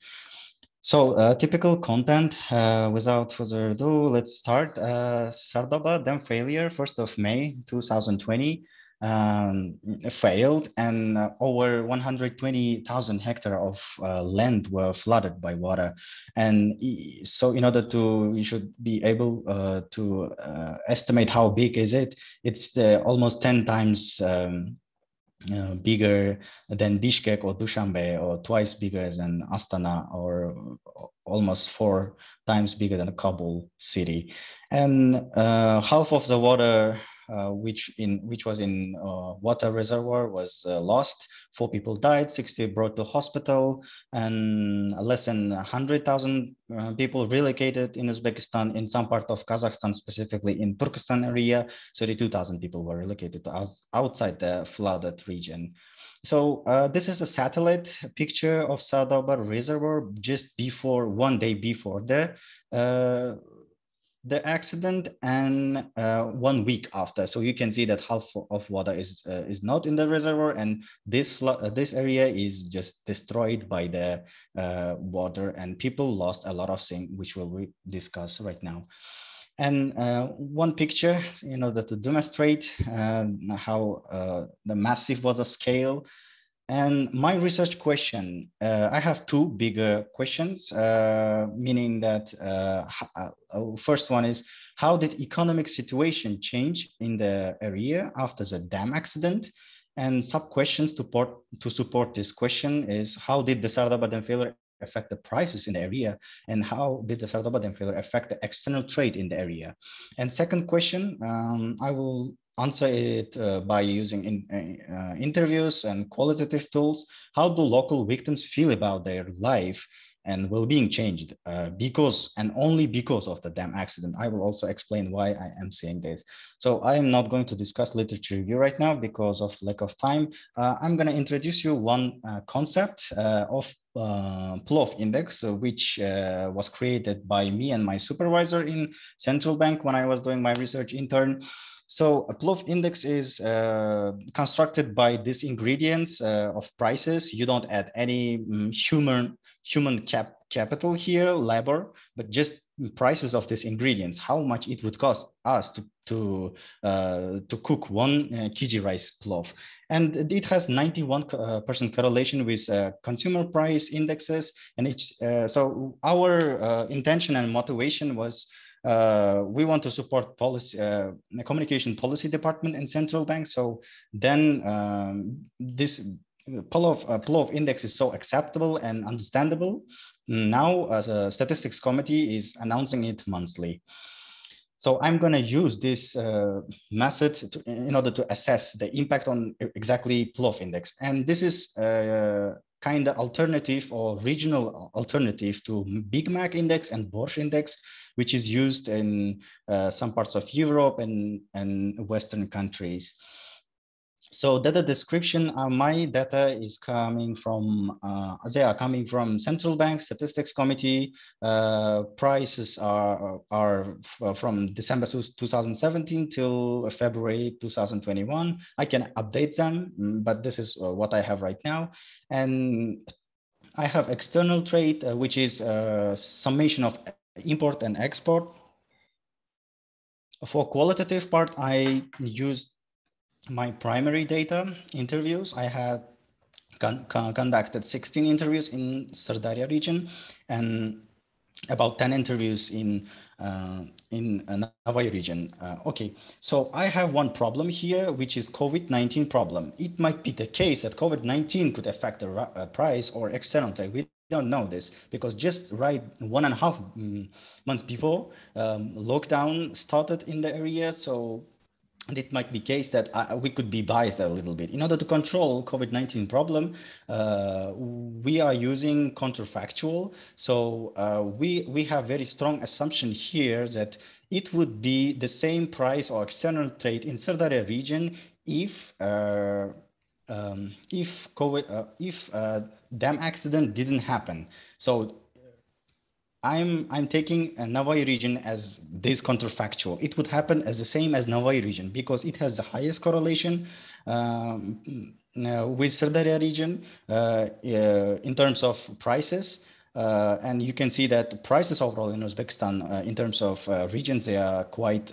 Speaker 6: So uh, typical content, uh, without further ado, let's start. Uh, Sardoba dam failure, 1st of May 2020, um, failed and uh, over 120,000 hectare of uh, land were flooded by water. And so in order to, you should be able uh, to estimate how big is it, it's almost 10 times um, uh, bigger than Bishkek or Dushanbe, or twice bigger than Astana, or almost four times bigger than Kabul city. And uh, half of the water which in which was in uh, water reservoir was uh, lost. Four people died, 60 brought to hospital, and less than 100,000 uh, people relocated in Uzbekistan. In some part of Kazakhstan, specifically in Turkestan area, 32,000 people were relocated to outside the flooded region. So uh, this is a satellite picture of Sardoba Reservoir just before, one day before the uh, the accident and uh, one week after. So you can see that half of water is uh, is not in the reservoir, and this uh, this area is just destroyed by the uh, water, and people lost a lot of things, which we'll discuss right now. And uh, one picture in order to demonstrate uh, how the massive was the scale and my research question, uh, I have two bigger questions, uh, meaning that uh, uh, uh, first one is, how did economic situation change in the area after the dam accident? And sub questions to, port, to support this question is, how did the Sardoba dam failure affect the prices in the area? And how did the Sardoba dam failure affect the external trade in the area? And second question, um, I will answer it uh, by using in, uh, interviews and qualitative tools. How do local victims feel about their life and well-being changed uh, because and only because of the dam accident. I will also explain why I am saying this. So I am not going to discuss literature review right now because of lack of time. Uh, I'm going to introduce you one uh, concept uh, of uh, Plov index, which uh, was created by me and my supervisor in central bank when I was doing my research intern. So a Plov index is uh, constructed by these ingredients uh, of prices. You don't add any um, human human cap capital here, labor, but just prices of these ingredients, how much it would cost us to to uh, to cook one uh, kg rice plov, and it has 91 uh, percent correlation with uh, consumer price indexes, and it's uh, so our uh, intention and motivation was uh, we want to support policy, uh, communication policy department in central bank. So then um, this Plov, uh, index is so acceptable and understandable. Now, as a statistics committee is announcing it monthly. So I'm going to use this uh, method to, in order to assess the impact on exactly Plov index. And this is uh, kind of alternative or regional alternative to Big Mac index and Borscht index, which is used in uh, some parts of Europe and, and Western countries. So data description, uh, my data is coming from, uh, they are coming from central bank statistics committee. Uh, prices are, are from December 2017 till February 2021. I can update them, mm, but this is uh, what I have right now. And I have external trade, uh, which is summation of import and export. For qualitative part, I use my primary data interviews, I had con conducted 16 interviews in Syrdarya region and about 10 interviews in uh, in Navai region. Uh, okay, so I have one problem here, which is COVID-19 problem. It might be the case that COVID-19 could affect the uh, price or external. We don't know this because just right one and a half mm, months before um, lockdown started in the area. So it might be case that we could be biased a little bit. In order to control COVID-19 problem, uh, we are using counterfactual. So uh, we, we have very strong assumption here that it would be the same price or external trade in Syrdarya region if uh, um, if COVID, uh, if uh, dam accident didn't happen. So I'm I'm taking Navai region as this counterfactual. It would happen as the same as Navai region because it has the highest correlation um, uh, with Syrdarya region uh, uh, in terms of prices. Uh, and you can see that prices overall in Uzbekistan, uh, in terms of uh, regions, they are quite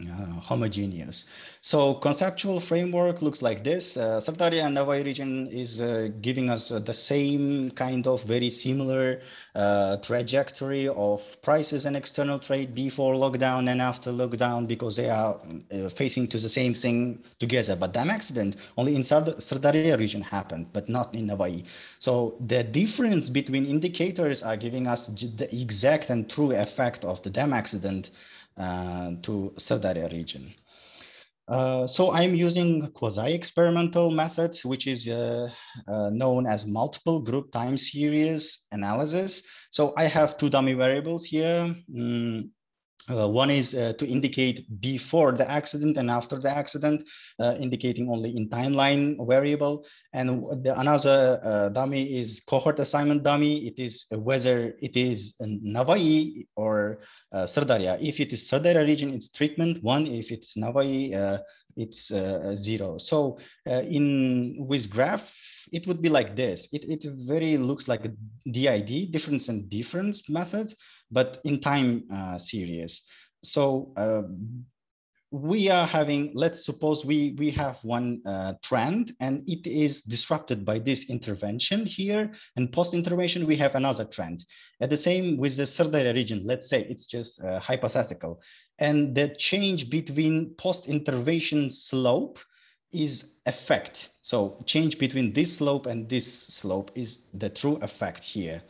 Speaker 6: uh, homogeneous. So conceptual framework looks like this. Uh, Syrdarya and Navai region is uh, giving us uh, the same kind of very similar uh, trajectory of prices and external trade before lockdown and after lockdown because they are uh, facing to the same thing together. But dam accident only in Syrdarya region happened, but not in Navai. So the difference between indicators are giving us the exact and true effect of the dam accident to Syrdarya region. Uh, so I'm using quasi-experimental methods, which is uh, uh, known as multiple group time series analysis. So I have two dummy variables here. Mm, uh, one is uh, to indicate before the accident and after the accident, uh, indicating only in timeline variable. And the, another uh, dummy is cohort assignment dummy. It is whether it is Navai or uh, Syrdarya. If it is Syrdarya region, it's treatment one. If it's Navai, uh, it's zero. So in with graph, it would be like this. It, it very looks like DID, difference and difference method but in time uh, series. So uh, we are having, let's suppose we, we have one uh, trend and it is disrupted by this intervention here and post-intervention, we have another trend. At the same with the Syrdarya region, let's say it's just uh, hypothetical. And the change between post-intervention slope is effect. So change between this slope and this slope is the true effect here.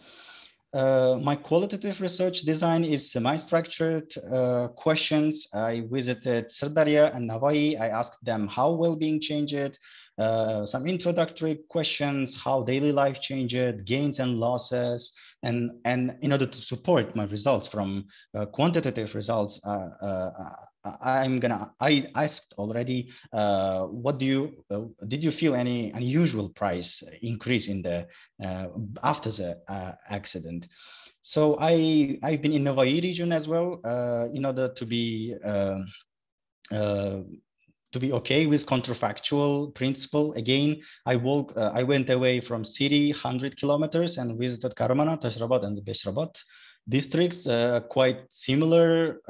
Speaker 6: Uh, my qualitative research design is semi-structured uh, questions. I visited Syrdarya and Navai. I asked them how well-being changed, uh, some introductory questions, how daily life changed, gains and losses, and, and in order to support my results from uh, quantitative results, uh, uh, I'm gonna, I asked already, uh, what do you, uh, did you feel any unusual price increase in the, uh, after the uh, accident? So I, I've been in Navai region as well, uh, in order to be, um, uh, to be okay with counterfactual principle. Again, I walk, I went away from city 100 kilometers and visited Kahramanmad, Tashrabad and Beshrabad districts, quite similar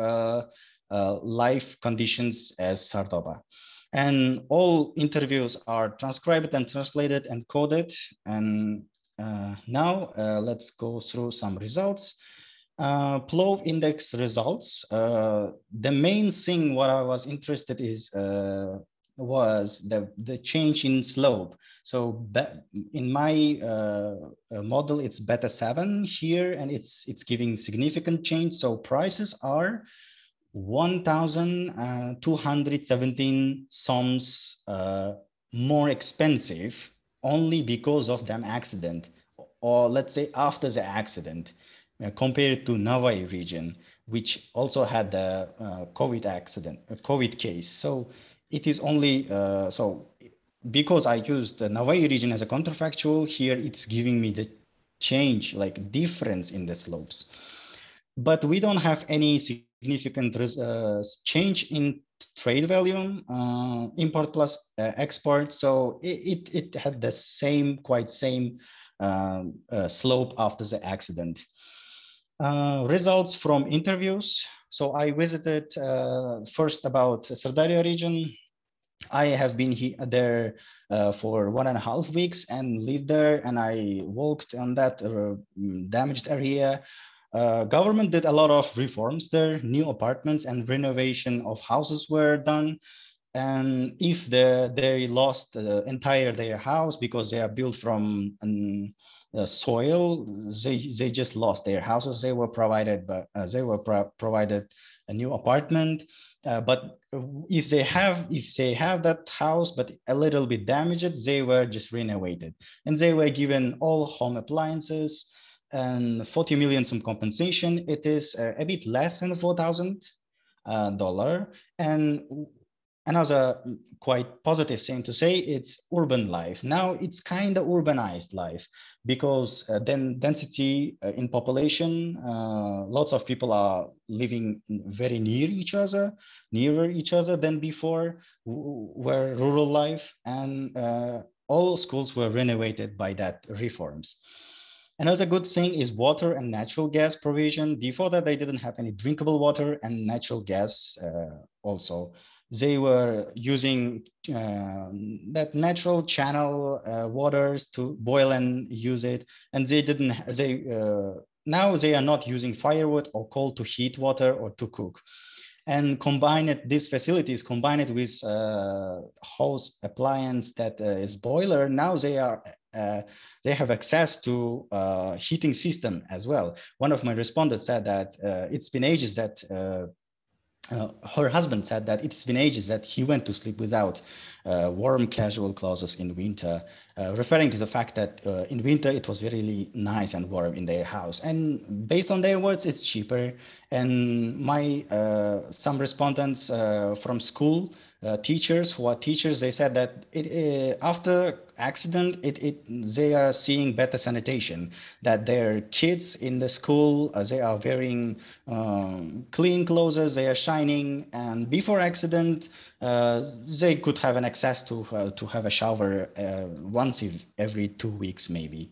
Speaker 6: uh, life conditions as Sardoba. And all interviews are transcribed and translated and coded. And uh, now uh, let's go through some results. Uh, Plov index results. Uh, the main thing what I was interested is uh, was the, the change in slope. So in my uh, model, it's beta seven here, and it's it's giving significant change. So prices are 1,217 soms uh, more expensive only because of dam accident, or let's say after the accident, compared to Navai region, which also had the uh, COVID accident, a COVID case. So it is only, uh, so because I used the Navai region as a counterfactual, here it's giving me the change, like difference in the slopes. But we don't have any significant uh, change in trade volume, uh, import plus uh, export. So it, it, it, had the same, quite same slope after the accident. Results from interviews. So I visited first about Syrdarya region, I have been he- there uh, for one and a half weeks and lived there, and I walked on that uh, damaged area. Uh, government did a lot of reforms there, new apartments and renovation of houses were done. And if the, they lost entire their house because they are built from um, soil, they, they just lost their houses. They were provided, but uh, they were pro provided a new apartment. Uh, but if they have if they have that house but a little bit damaged, they were just renovated and they were given all home appliances and 40 million some compensation. It is uh, a bit less than 4,000 uh, dollar and another quite positive thing to say it's urban life. Now it's kind of urbanized life because uh, then density uh, in population uh, lots of people are living very near each other nearer each other than before were rural life and uh, all schools were renovated by that reforms. Another good thing is water and natural gas provision. Before that, they didn't have any drinkable water and natural gas uh, also they were using uh, that natural channel uh, waters to boil and use it. And they didn't they uh, now they are not using firewood or coal to heat water or to cook. And combine it these facilities combine it with uh, house appliance that uh, is boiler now they are uh, they have access to heating system as well. One of my respondents said that it's been ages that uh, her husband said that it's been ages that he went to sleep without uh, warm casual clothes in winter, uh, referring to the fact that uh, in winter it was really nice and warm in their house. And based on their words, it's cheaper. And my uh, some respondents uh, from school uh, teachers who are teachers, they said that it, uh, after accident, it, it they are seeing better sanitation. That their kids in the school, uh, they are wearing um, clean clothes, they are shining, and before accident, uh, they could have an access to uh, to have a shower once every two weeks maybe.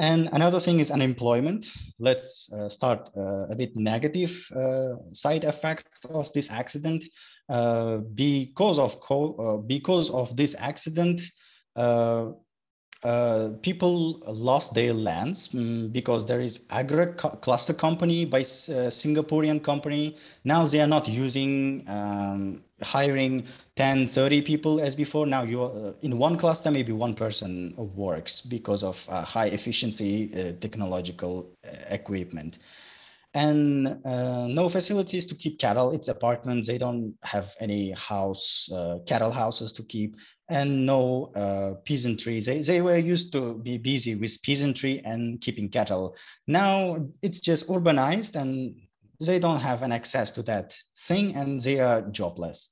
Speaker 6: And another thing is unemployment. Let's uh, start uh, a bit negative uh, side effect of this accident. Uh, because of uh, because of this accident, uh, uh, people lost their lands um, because there is agri cluster company by uh, Singaporean company. Now they are not using um, hiring 10, 30 people as before. Now you are, in one cluster, maybe one person works because of high efficiency technological equipment and uh, no facilities to keep cattle. It's apartments. They don't have any house, uh, cattle houses to keep, and no uh, peasantry. They, they were used to be busy with peasantry and keeping cattle. Now it's just urbanized and they don't have an access to that thing and they are jobless.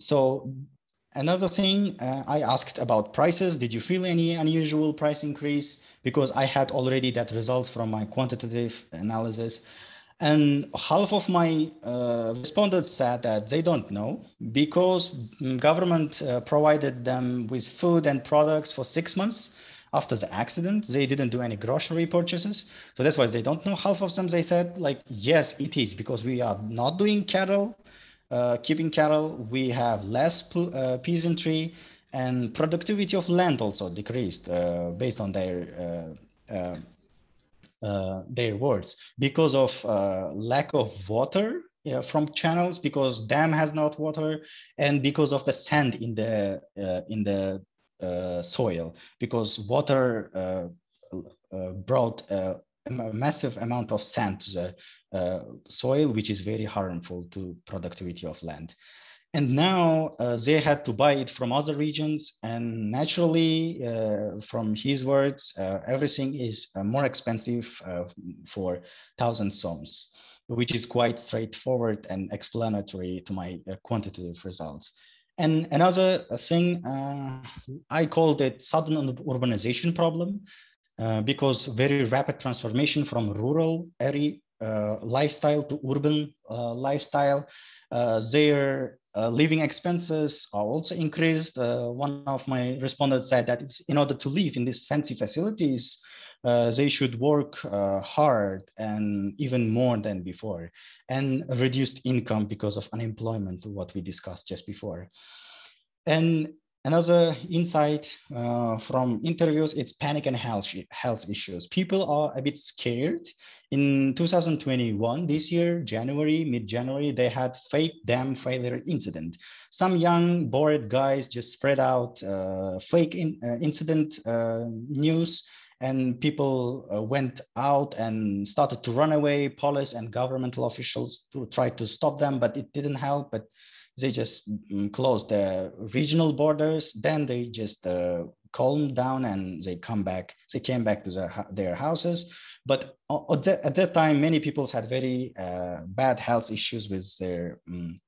Speaker 6: So another thing uh, I asked about prices. Did you feel any unusual price increase? Because I had already that results from my quantitative analysis. And half of my uh, respondents said that they don't know because government uh, provided them with food and products for six months after the accident. They didn't do any grocery purchases. So that's why they don't know. Half of them, they said like, yes, it is because we are not doing cattle, uh, keeping cattle. We have less uh, peasantry and productivity of land also decreased uh, based on their uh, uh, uh their words. Because of uh, lack of water from channels because dam has not water and because of the sand in the in the soil. Because water brought a massive amount of sand to the soil which is very harmful to productivity of land and now uh, they had to buy it from other regions and naturally uh, from his words uh, everything is uh, more expensive uh, for thousand soms which is quite straightforward and explanatory to my uh, quantitative results. And another thing i called it sudden urbanization problem because very rapid transformation from rural area lifestyle to urban lifestyle their uh, living expenses are also increased. Uh, one of my respondents said that in order to live in these fancy facilities, uh, they should work uh, hard and even more than before, and reduced income because of unemployment, what we discussed just before. And Another insight uh, from interviews, it's panic and health, health issues. People are a bit scared. In 2021, this year, January, mid-January, they had fake dam failure incident. Some young bored guys just spread out uh, fake in, uh, incident uh, news and people uh, went out and started to run away. Police and governmental officials to try to stop them, but it didn't help. But they just mm, closed the regional borders. Then they just uh, calmed down and they come back. They came back to their, their houses. But at that, at that time, many people had very uh, bad health issues with their um,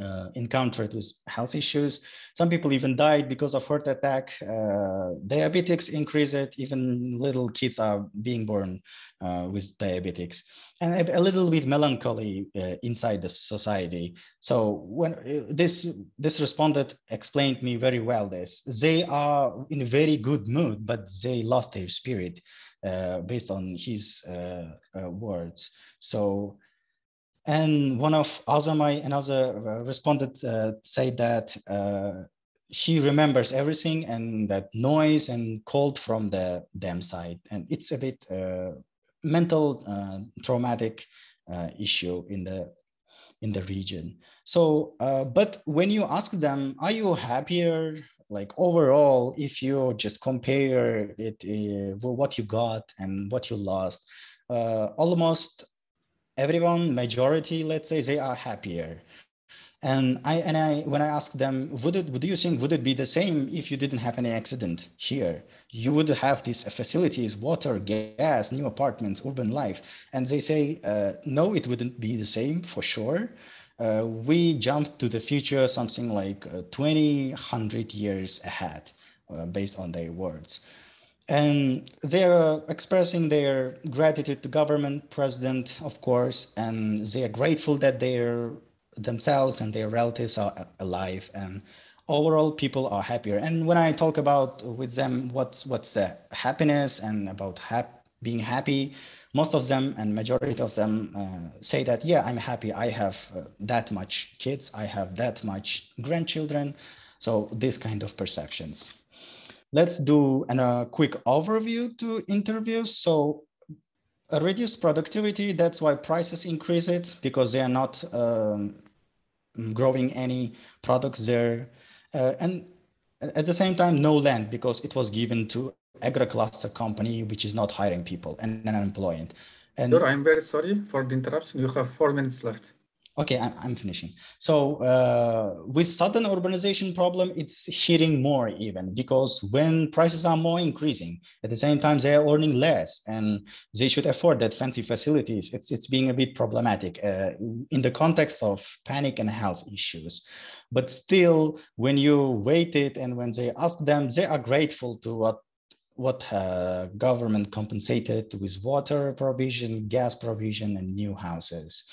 Speaker 6: uh, encountered with health issues. Some people even died because of heart attack. Uh, diabetics increase it. Even little kids are being born uh, with diabetics, and a, a little bit melancholy uh, inside the society. So when uh, this this respondent explained me very well this, they are in a very good mood, but they lost their spirit uh, based on his words. So and one of Azamai, another uh, respondent, uh, said that uh, he remembers everything and that noise and cold from the dam side. And it's a bit uh, mental uh, traumatic uh, issue in the in the region. So, but when you ask them, are you happier like overall, if you just compare it, what you got and what you lost, almost everyone, majority, let's say, they are happier. And I and I when I asked them, would it would you think would it be the same if you didn't have any accident here? You would have these facilities, water, gas, new apartments, urban life. And they say, uh, no, it wouldn't be the same for sure. Uh, we jumped to the future something like uh, 20, 100 years ahead, uh, based on their words and they are expressing their gratitude to government president of course and they are grateful that their themselves and their relatives are alive and overall people are happier. And when i talk about with them what's what's happiness and about hap- being happy most of them and majority of them uh, say that yeah i'm happy. I have uh, that much kids. I have that much grandchildren. So these kind of perceptions Let's do a uh, quick overview to interviews. So a reduced productivity, that's why prices increase it because they are not um, growing any products there. Uh, and at the same time, no land because it was given to agri-cluster company, which is not hiring people and unemployed.
Speaker 1: And I'm very sorry for the interruption. You have four minutes left.
Speaker 6: Okay, I'm finishing. So uh, with sudden urbanization problem, it's hitting more even because when prices are more increasing, at the same time they are earning less and they should afford that fancy facilities. It's it's being a bit problematic uh, in the context of panic and health issues. But still, when you wait it and when they ask them, they are grateful to what what uh, government compensated with water provision, gas provision, and new houses.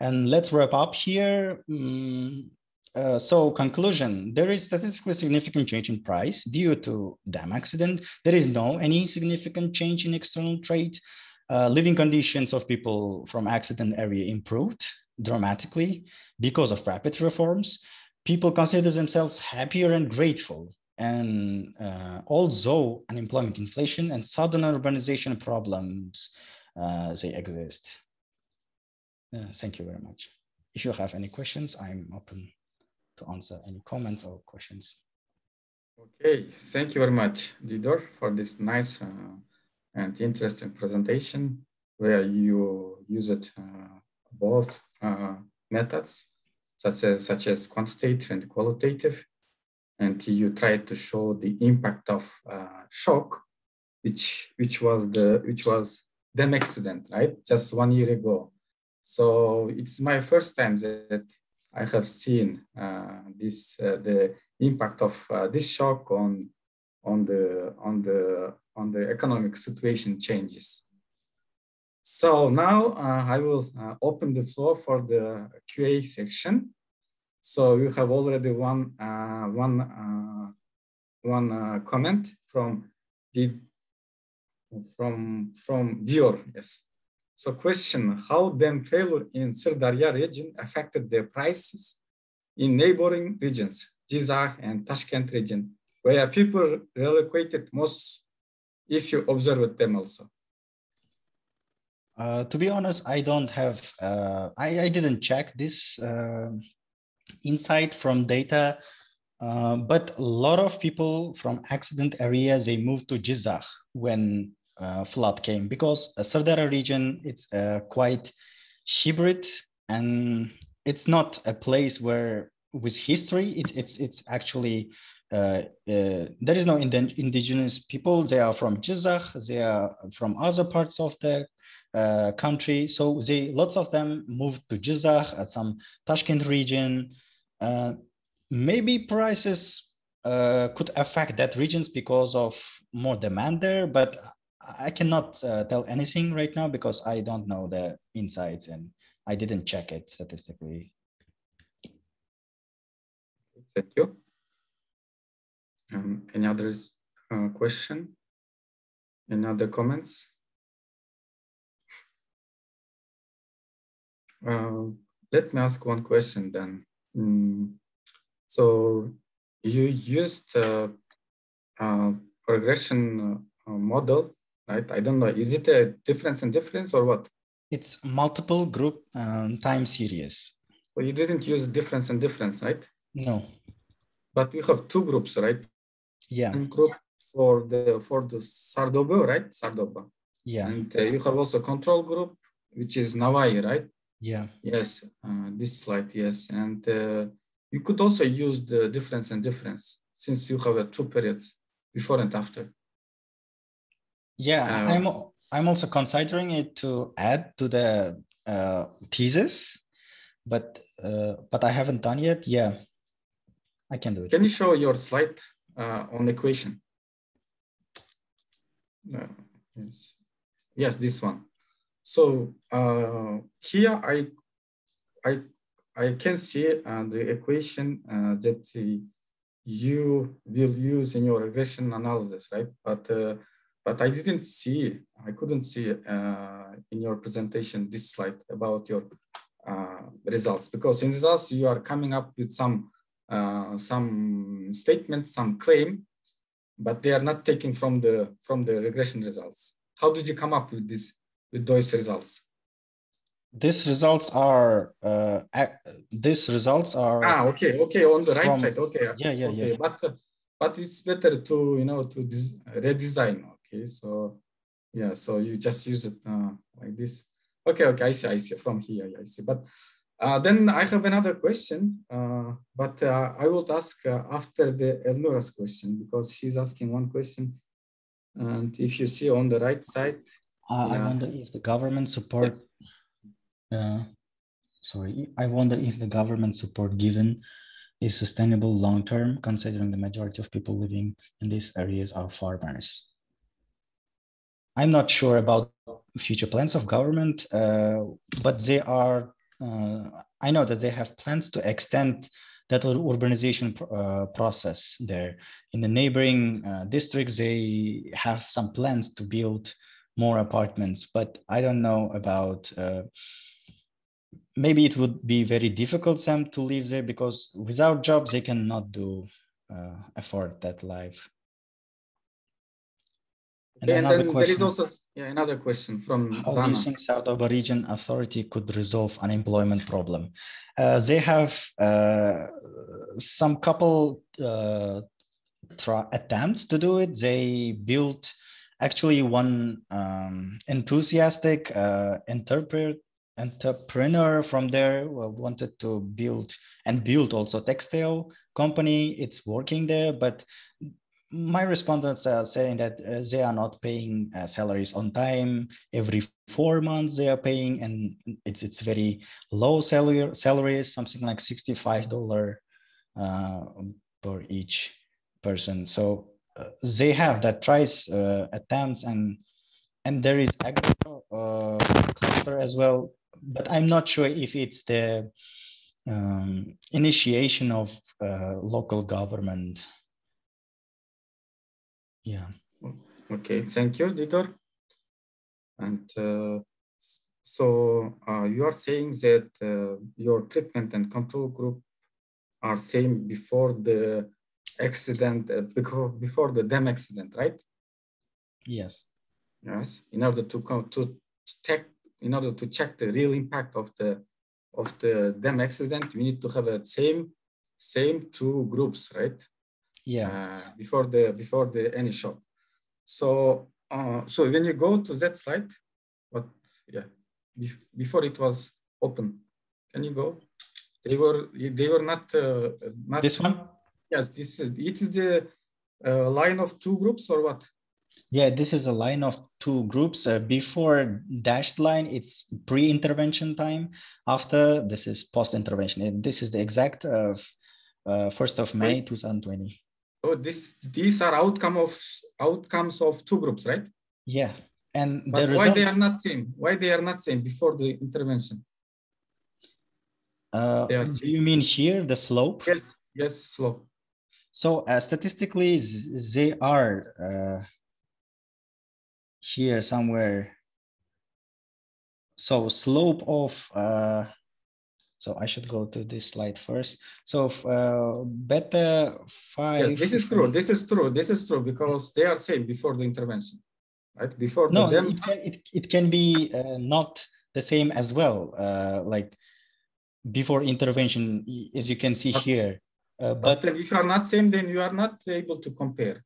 Speaker 6: And let's wrap up here. Mm, uh, so conclusion, there is statistically significant change in price due to dam accident. There is no any significant change in external trade. Uh, living conditions of people from accident area improved dramatically because of rapid reforms. People consider themselves happier and grateful. And uh, although unemployment, inflation, and sudden urbanization problems, uh, they exist. Uh, thank you very much. If you have any questions, I'm open to answer any comments or questions.
Speaker 1: Okay, thank you very much, Diydor, for this nice uh, and interesting presentation where you used uh, both uh, methods, such as, such as quantitative and qualitative, and you tried to show the impact of uh, shock, which which was the which was the accident, right? Just one year ago. So it's my first time that I have seen uh, this uh, the impact of uh, this shock on on the on the on the economic situation changes. So now uh, I will uh, open the floor for the QA section. So you have already one uh, one one comment from the from from Dior. Yes. So question, how dam failure in Syrdarya region affected the prices in neighboring regions, Jizak and Tashkent region, where people relocated most if you observe them also?
Speaker 6: Uh, to be honest, I don't have, uh, I, I didn't check this uh, insight from data, uh, but a lot of people from accident areas, they moved to Jizak when uh, flood came because uh, Syrdarya region it's uh, quite hybrid and it's not a place where with history it's it's it's actually uh, uh, there is no ind- indigenous people. They are from Jizakh they are from other parts of the uh, country. So they lots of them moved to Jizakh at some Tashkent region. Maybe prices uh, could affect that regions because of more demand there, but I cannot uh, tell anything right now because I don't know the insights and I didn't check it statistically.
Speaker 1: Thank you. Um, any others uh, question? Any other comments? Uh, let me ask one question then. Mm, so you used uh, uh, regression uh, model, right? I don't know. Is it a difference in difference or what?
Speaker 6: It's multiple group um, time series.
Speaker 1: Well, you didn't use difference and difference, right?
Speaker 6: No.
Speaker 1: But you have two groups, right?
Speaker 6: Yeah.
Speaker 1: One group for the for the Sardoba, right? Sardoba.
Speaker 6: Yeah.
Speaker 1: And uh, you have also control group, which is Navai, right?
Speaker 6: Yeah.
Speaker 1: Yes. Uh, this slide, yes. And uh, you could also use the difference and difference since you have uh, two periods before and after.
Speaker 6: Yeah, uh, I'm I'm also considering it to add to the uh, thesis, but uh, but I haven't done yet. Yeah, I can do it.
Speaker 1: Can you show your slide uh, on equation? Uh, yes, yes, this one. So uh, here I I I can see uh, the equation uh, that you will use in your regression analysis, right? But uh, but I didn't see, I couldn't see uh, in your presentation this slide about your uh, results because in results you are coming up with some uh, some statement, some claim, but they are not taken from the from the regression results. How did you come up with this with those results?
Speaker 6: These results are uh, these results are
Speaker 1: ah okay okay on the right
Speaker 6: from,
Speaker 1: side okay
Speaker 6: yeah yeah
Speaker 1: okay
Speaker 6: yeah
Speaker 1: but but it's better to you know to redesign okay so yeah so you just use it uh, like this okay okay I see I see from here I see but uh, then I have another question uh, but uh, I would ask uh, after the Elnora's question because she's asking one question and if you see on the right side
Speaker 6: yeah. I wonder if the government support uh, sorry, I wonder if the government support given is sustainable long term, considering the majority of people living in these areas are farmers. I'm not sure about future plans of government, uh, but they are. Uh, I know that they have plans to extend that urbanization uh, process there. In the neighboring uh, districts, they have some plans to build more apartments, but I don't know about uh, maybe it would be very difficult them to live there because without jobs they cannot do uh, afford that life.
Speaker 1: And, and then question, there is also yeah, another question from
Speaker 6: How Dana. do you think Sardoba region authority could resolve unemployment problem? Uh, they have uh, some couple uh, attempts to do it. They built actually one um, enthusiastic uh, interpret entrepreneur from there wanted to build and build also textile company it's working there but my respondents are saying that uh, they are not paying uh, salaries on time every four months they are paying and it's it's very low salary salaries something like 65 dollar uh, per each person so uh, they have that tries uh, attempts and and there is agro uh, cluster as well but I'm not sure if it's the um, initiation of local government. Yeah.
Speaker 1: Okay, thank you, Diydor. And uh, so uh, you are saying that uh, your treatment and control group are same before the accident, uh, before, before the dam accident, right?
Speaker 6: Yes.
Speaker 1: Yes, in order to come to check in order to check the real impact of the of the dam accident, we need to have the same same two groups, right?
Speaker 6: Yeah.
Speaker 1: Uh, before the before the any shock. So uh, so when you go to that slide, but yeah, before it was open, can you go? They were they were not uh, not
Speaker 6: this one.
Speaker 1: Yes, this is it is the uh, line of two groups or what?
Speaker 6: Yeah, this is a line of two groups. Uh, before dashed line, it's pre-intervention time. After this is post-intervention. And this is the exact of uh, 1st of May, 2020.
Speaker 1: So this these are outcome of outcomes of two groups, right?
Speaker 6: Yeah. And
Speaker 1: but why they are not same? Why they are not same before the intervention?
Speaker 6: Uh, do you mean here the slope?
Speaker 1: Yes, yes, slope.
Speaker 6: So uh, statistically, they are uh, here somewhere. So slope of, uh, so I should go to this slide first. So uh, beta five.
Speaker 1: Yes, this is true. This is true. This is true because they are same before the intervention, right? Before
Speaker 6: no,
Speaker 1: them.
Speaker 6: It can, it, it can be uh, not the same as well. Uh, like before intervention, as you can see here.
Speaker 1: Uh, but, but if you are not same, then you are not able to compare.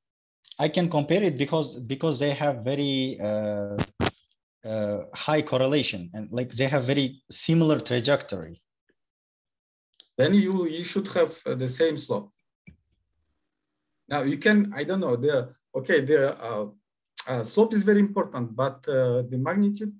Speaker 6: I can compare it because because they have very uh, uh, high correlation and like they have very similar trajectory.
Speaker 1: Then you you should have uh, the same slope. Now you can I don't know the okay the uh, uh, slope is very important, but uh, the magnitude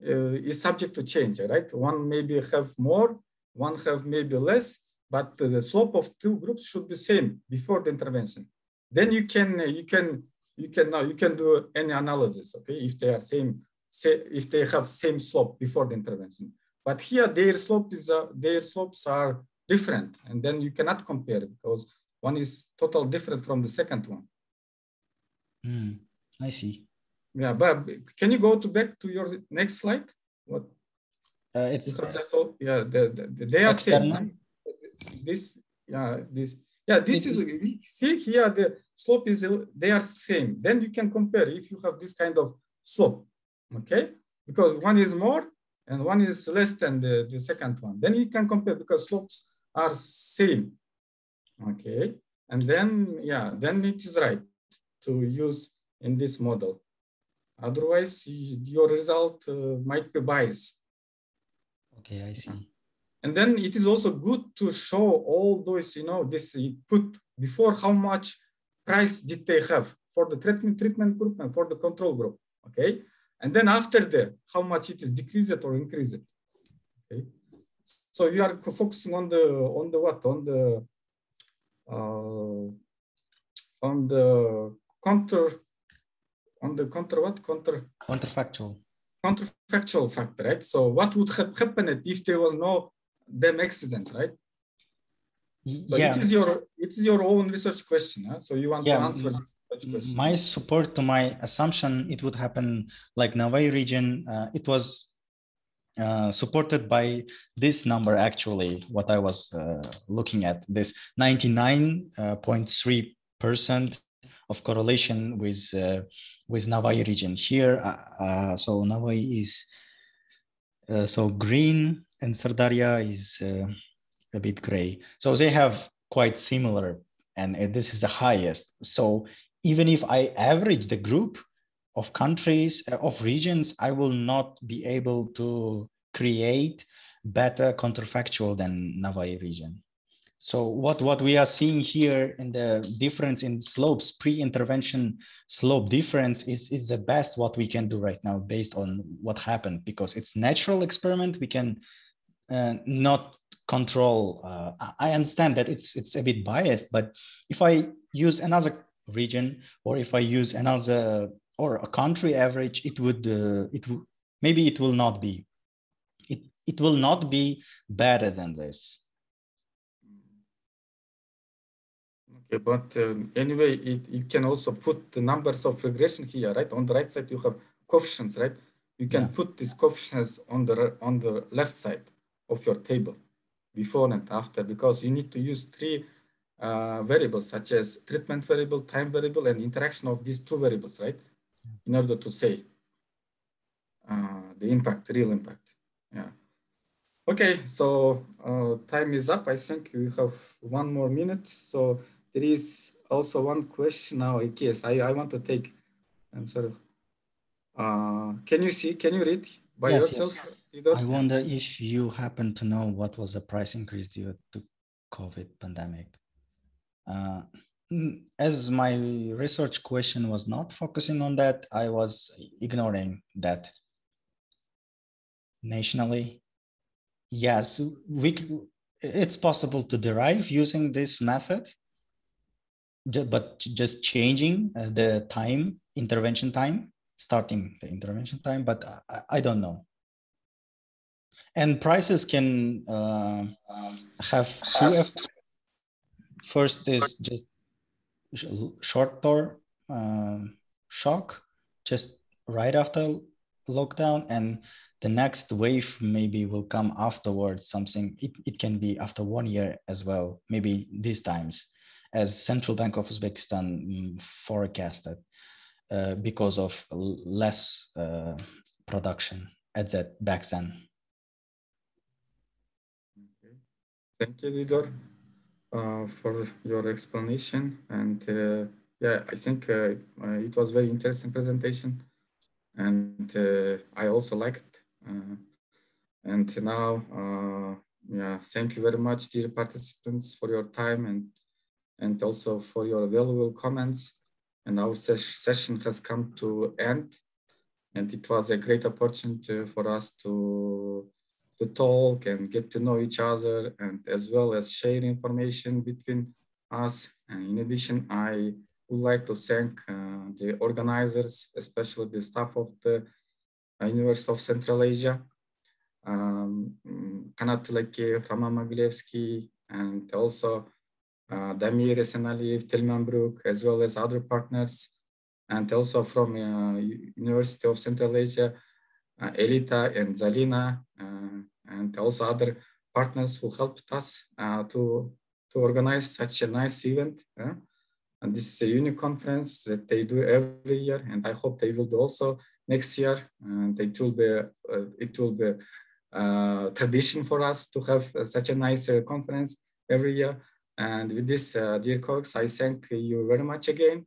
Speaker 1: is subject to change, right? One maybe have more, one have maybe less, but the slope of two groups should be same before the intervention then you can you can you can now you can do any analysis okay if they are same say if they have same slope before the intervention but here their slope is uh, their slopes are different and then you cannot compare because one is total different from the second one.
Speaker 6: Mm, i see.
Speaker 1: Yeah but can you go to back to your next slide? What?
Speaker 6: Uh, it's
Speaker 1: uh, yeah the, the, they are same this yeah this yeah, this is, see here, the slope is, they are same. Then you can compare if you have this kind of slope, okay? Because one is more and one is less than the, the second one. Then you can compare because slopes are same, okay? And then, yeah, then it is right to use in this model. Otherwise, your result uh, might be biased.
Speaker 6: Okay, I see.
Speaker 1: And then it is also good to show all those, you know, this you put before how much price did they have for the treatment, treatment group and for the control group, okay? And then after that, how much it is decreased or increased, okay? So you are focusing on the, on the what, on the, uh, on the counter, on the counter what, counter?
Speaker 6: Counterfactual.
Speaker 1: Counterfactual factor, right? So what would have happened if there was no them accident, right? So yeah. it is your it is your own research question. Huh? So you want yeah. to answer this question.
Speaker 6: My support to my assumption it would happen like Navai region. Uh, it was uh, supported by this number actually. What I was uh, looking at this 99.3 uh, percent of correlation with uh, with Navai region here. Uh, so Navai is so green and Syrdarya is uh, a bit gray. So they have quite similar, and this is the highest. So even if I average the group of countries, uh, of regions, I will not be able to create better counterfactual than Navai region. So what, what we are seeing here in the difference in slopes, pre-intervention slope difference is, is the best what we can do right now based on what happened because it's natural experiment. We can not control. Uh, I understand that it's it's a bit biased, but if I use another region or if I use another or a country average, it would uh, it would maybe it will not be. It it will not be better than this.
Speaker 1: Okay, but um, anyway, it, you can also put the numbers of regression here, right? On the right side, you have coefficients, right? You can yeah. put these coefficients on the on the left side of your table before and after because you need to use three uh, variables such as treatment variable, time variable, and interaction of these two variables, right? In order to say uh, the impact, real impact. Yeah. Okay, so uh, time is up. I think we have one more minute. So there is also one question now. Guess I, I want to take I'm sorry. Uh, can you see, can you read by
Speaker 6: Yes,
Speaker 1: yourself?
Speaker 6: yes.
Speaker 1: Theodore?
Speaker 6: I wonder if you happen to know what was the price increase due to COVID pandemic. Uh, as my research question was not focusing on that, I was ignoring that. Nationally, yes, we it's possible to derive using this method, but just changing uh, the time intervention time, starting the intervention time, but I, I don't know. And prices can uh, have two effects. First is just sh- short-term um, shock, just right after lockdown, and the next wave maybe will come afterwards. Something it, it can be after one year as well, maybe these times, as Central Bank of Uzbekistan mm, forecasted, uh, because of less uh, production at that back then.
Speaker 1: Thank you, Diydor, uh, for your explanation. And uh, yeah, I think uh, uh, it was very interesting presentation. And uh, I also liked it. Uh, and now, uh, yeah, thank you very much, dear participants, for your time and and also for your valuable comments. And our ses- session has come to end. And it was a great opportunity for us to to talk and get to know each other and as well as share information between us. And in addition, I would like to thank uh, the organizers, especially the staff of the uh, University of Central Asia, um, Kanat Tilekeyev, Roman Mogilevskii, and also uh, Damir Esenaliyev, Tilman Brück, as well as other partners, and also from uh, University of Central Asia, uh, Elita and Zalina, uh, and also other partners who helped us to, to organize such a nice event. And this is a unique conference that they do every year, and I hope they will do also next year. And it will be, uh, it will be uh, tradition for us to have uh, such a nice conference every year. And with this, uh, dear colleagues, I thank you very much again.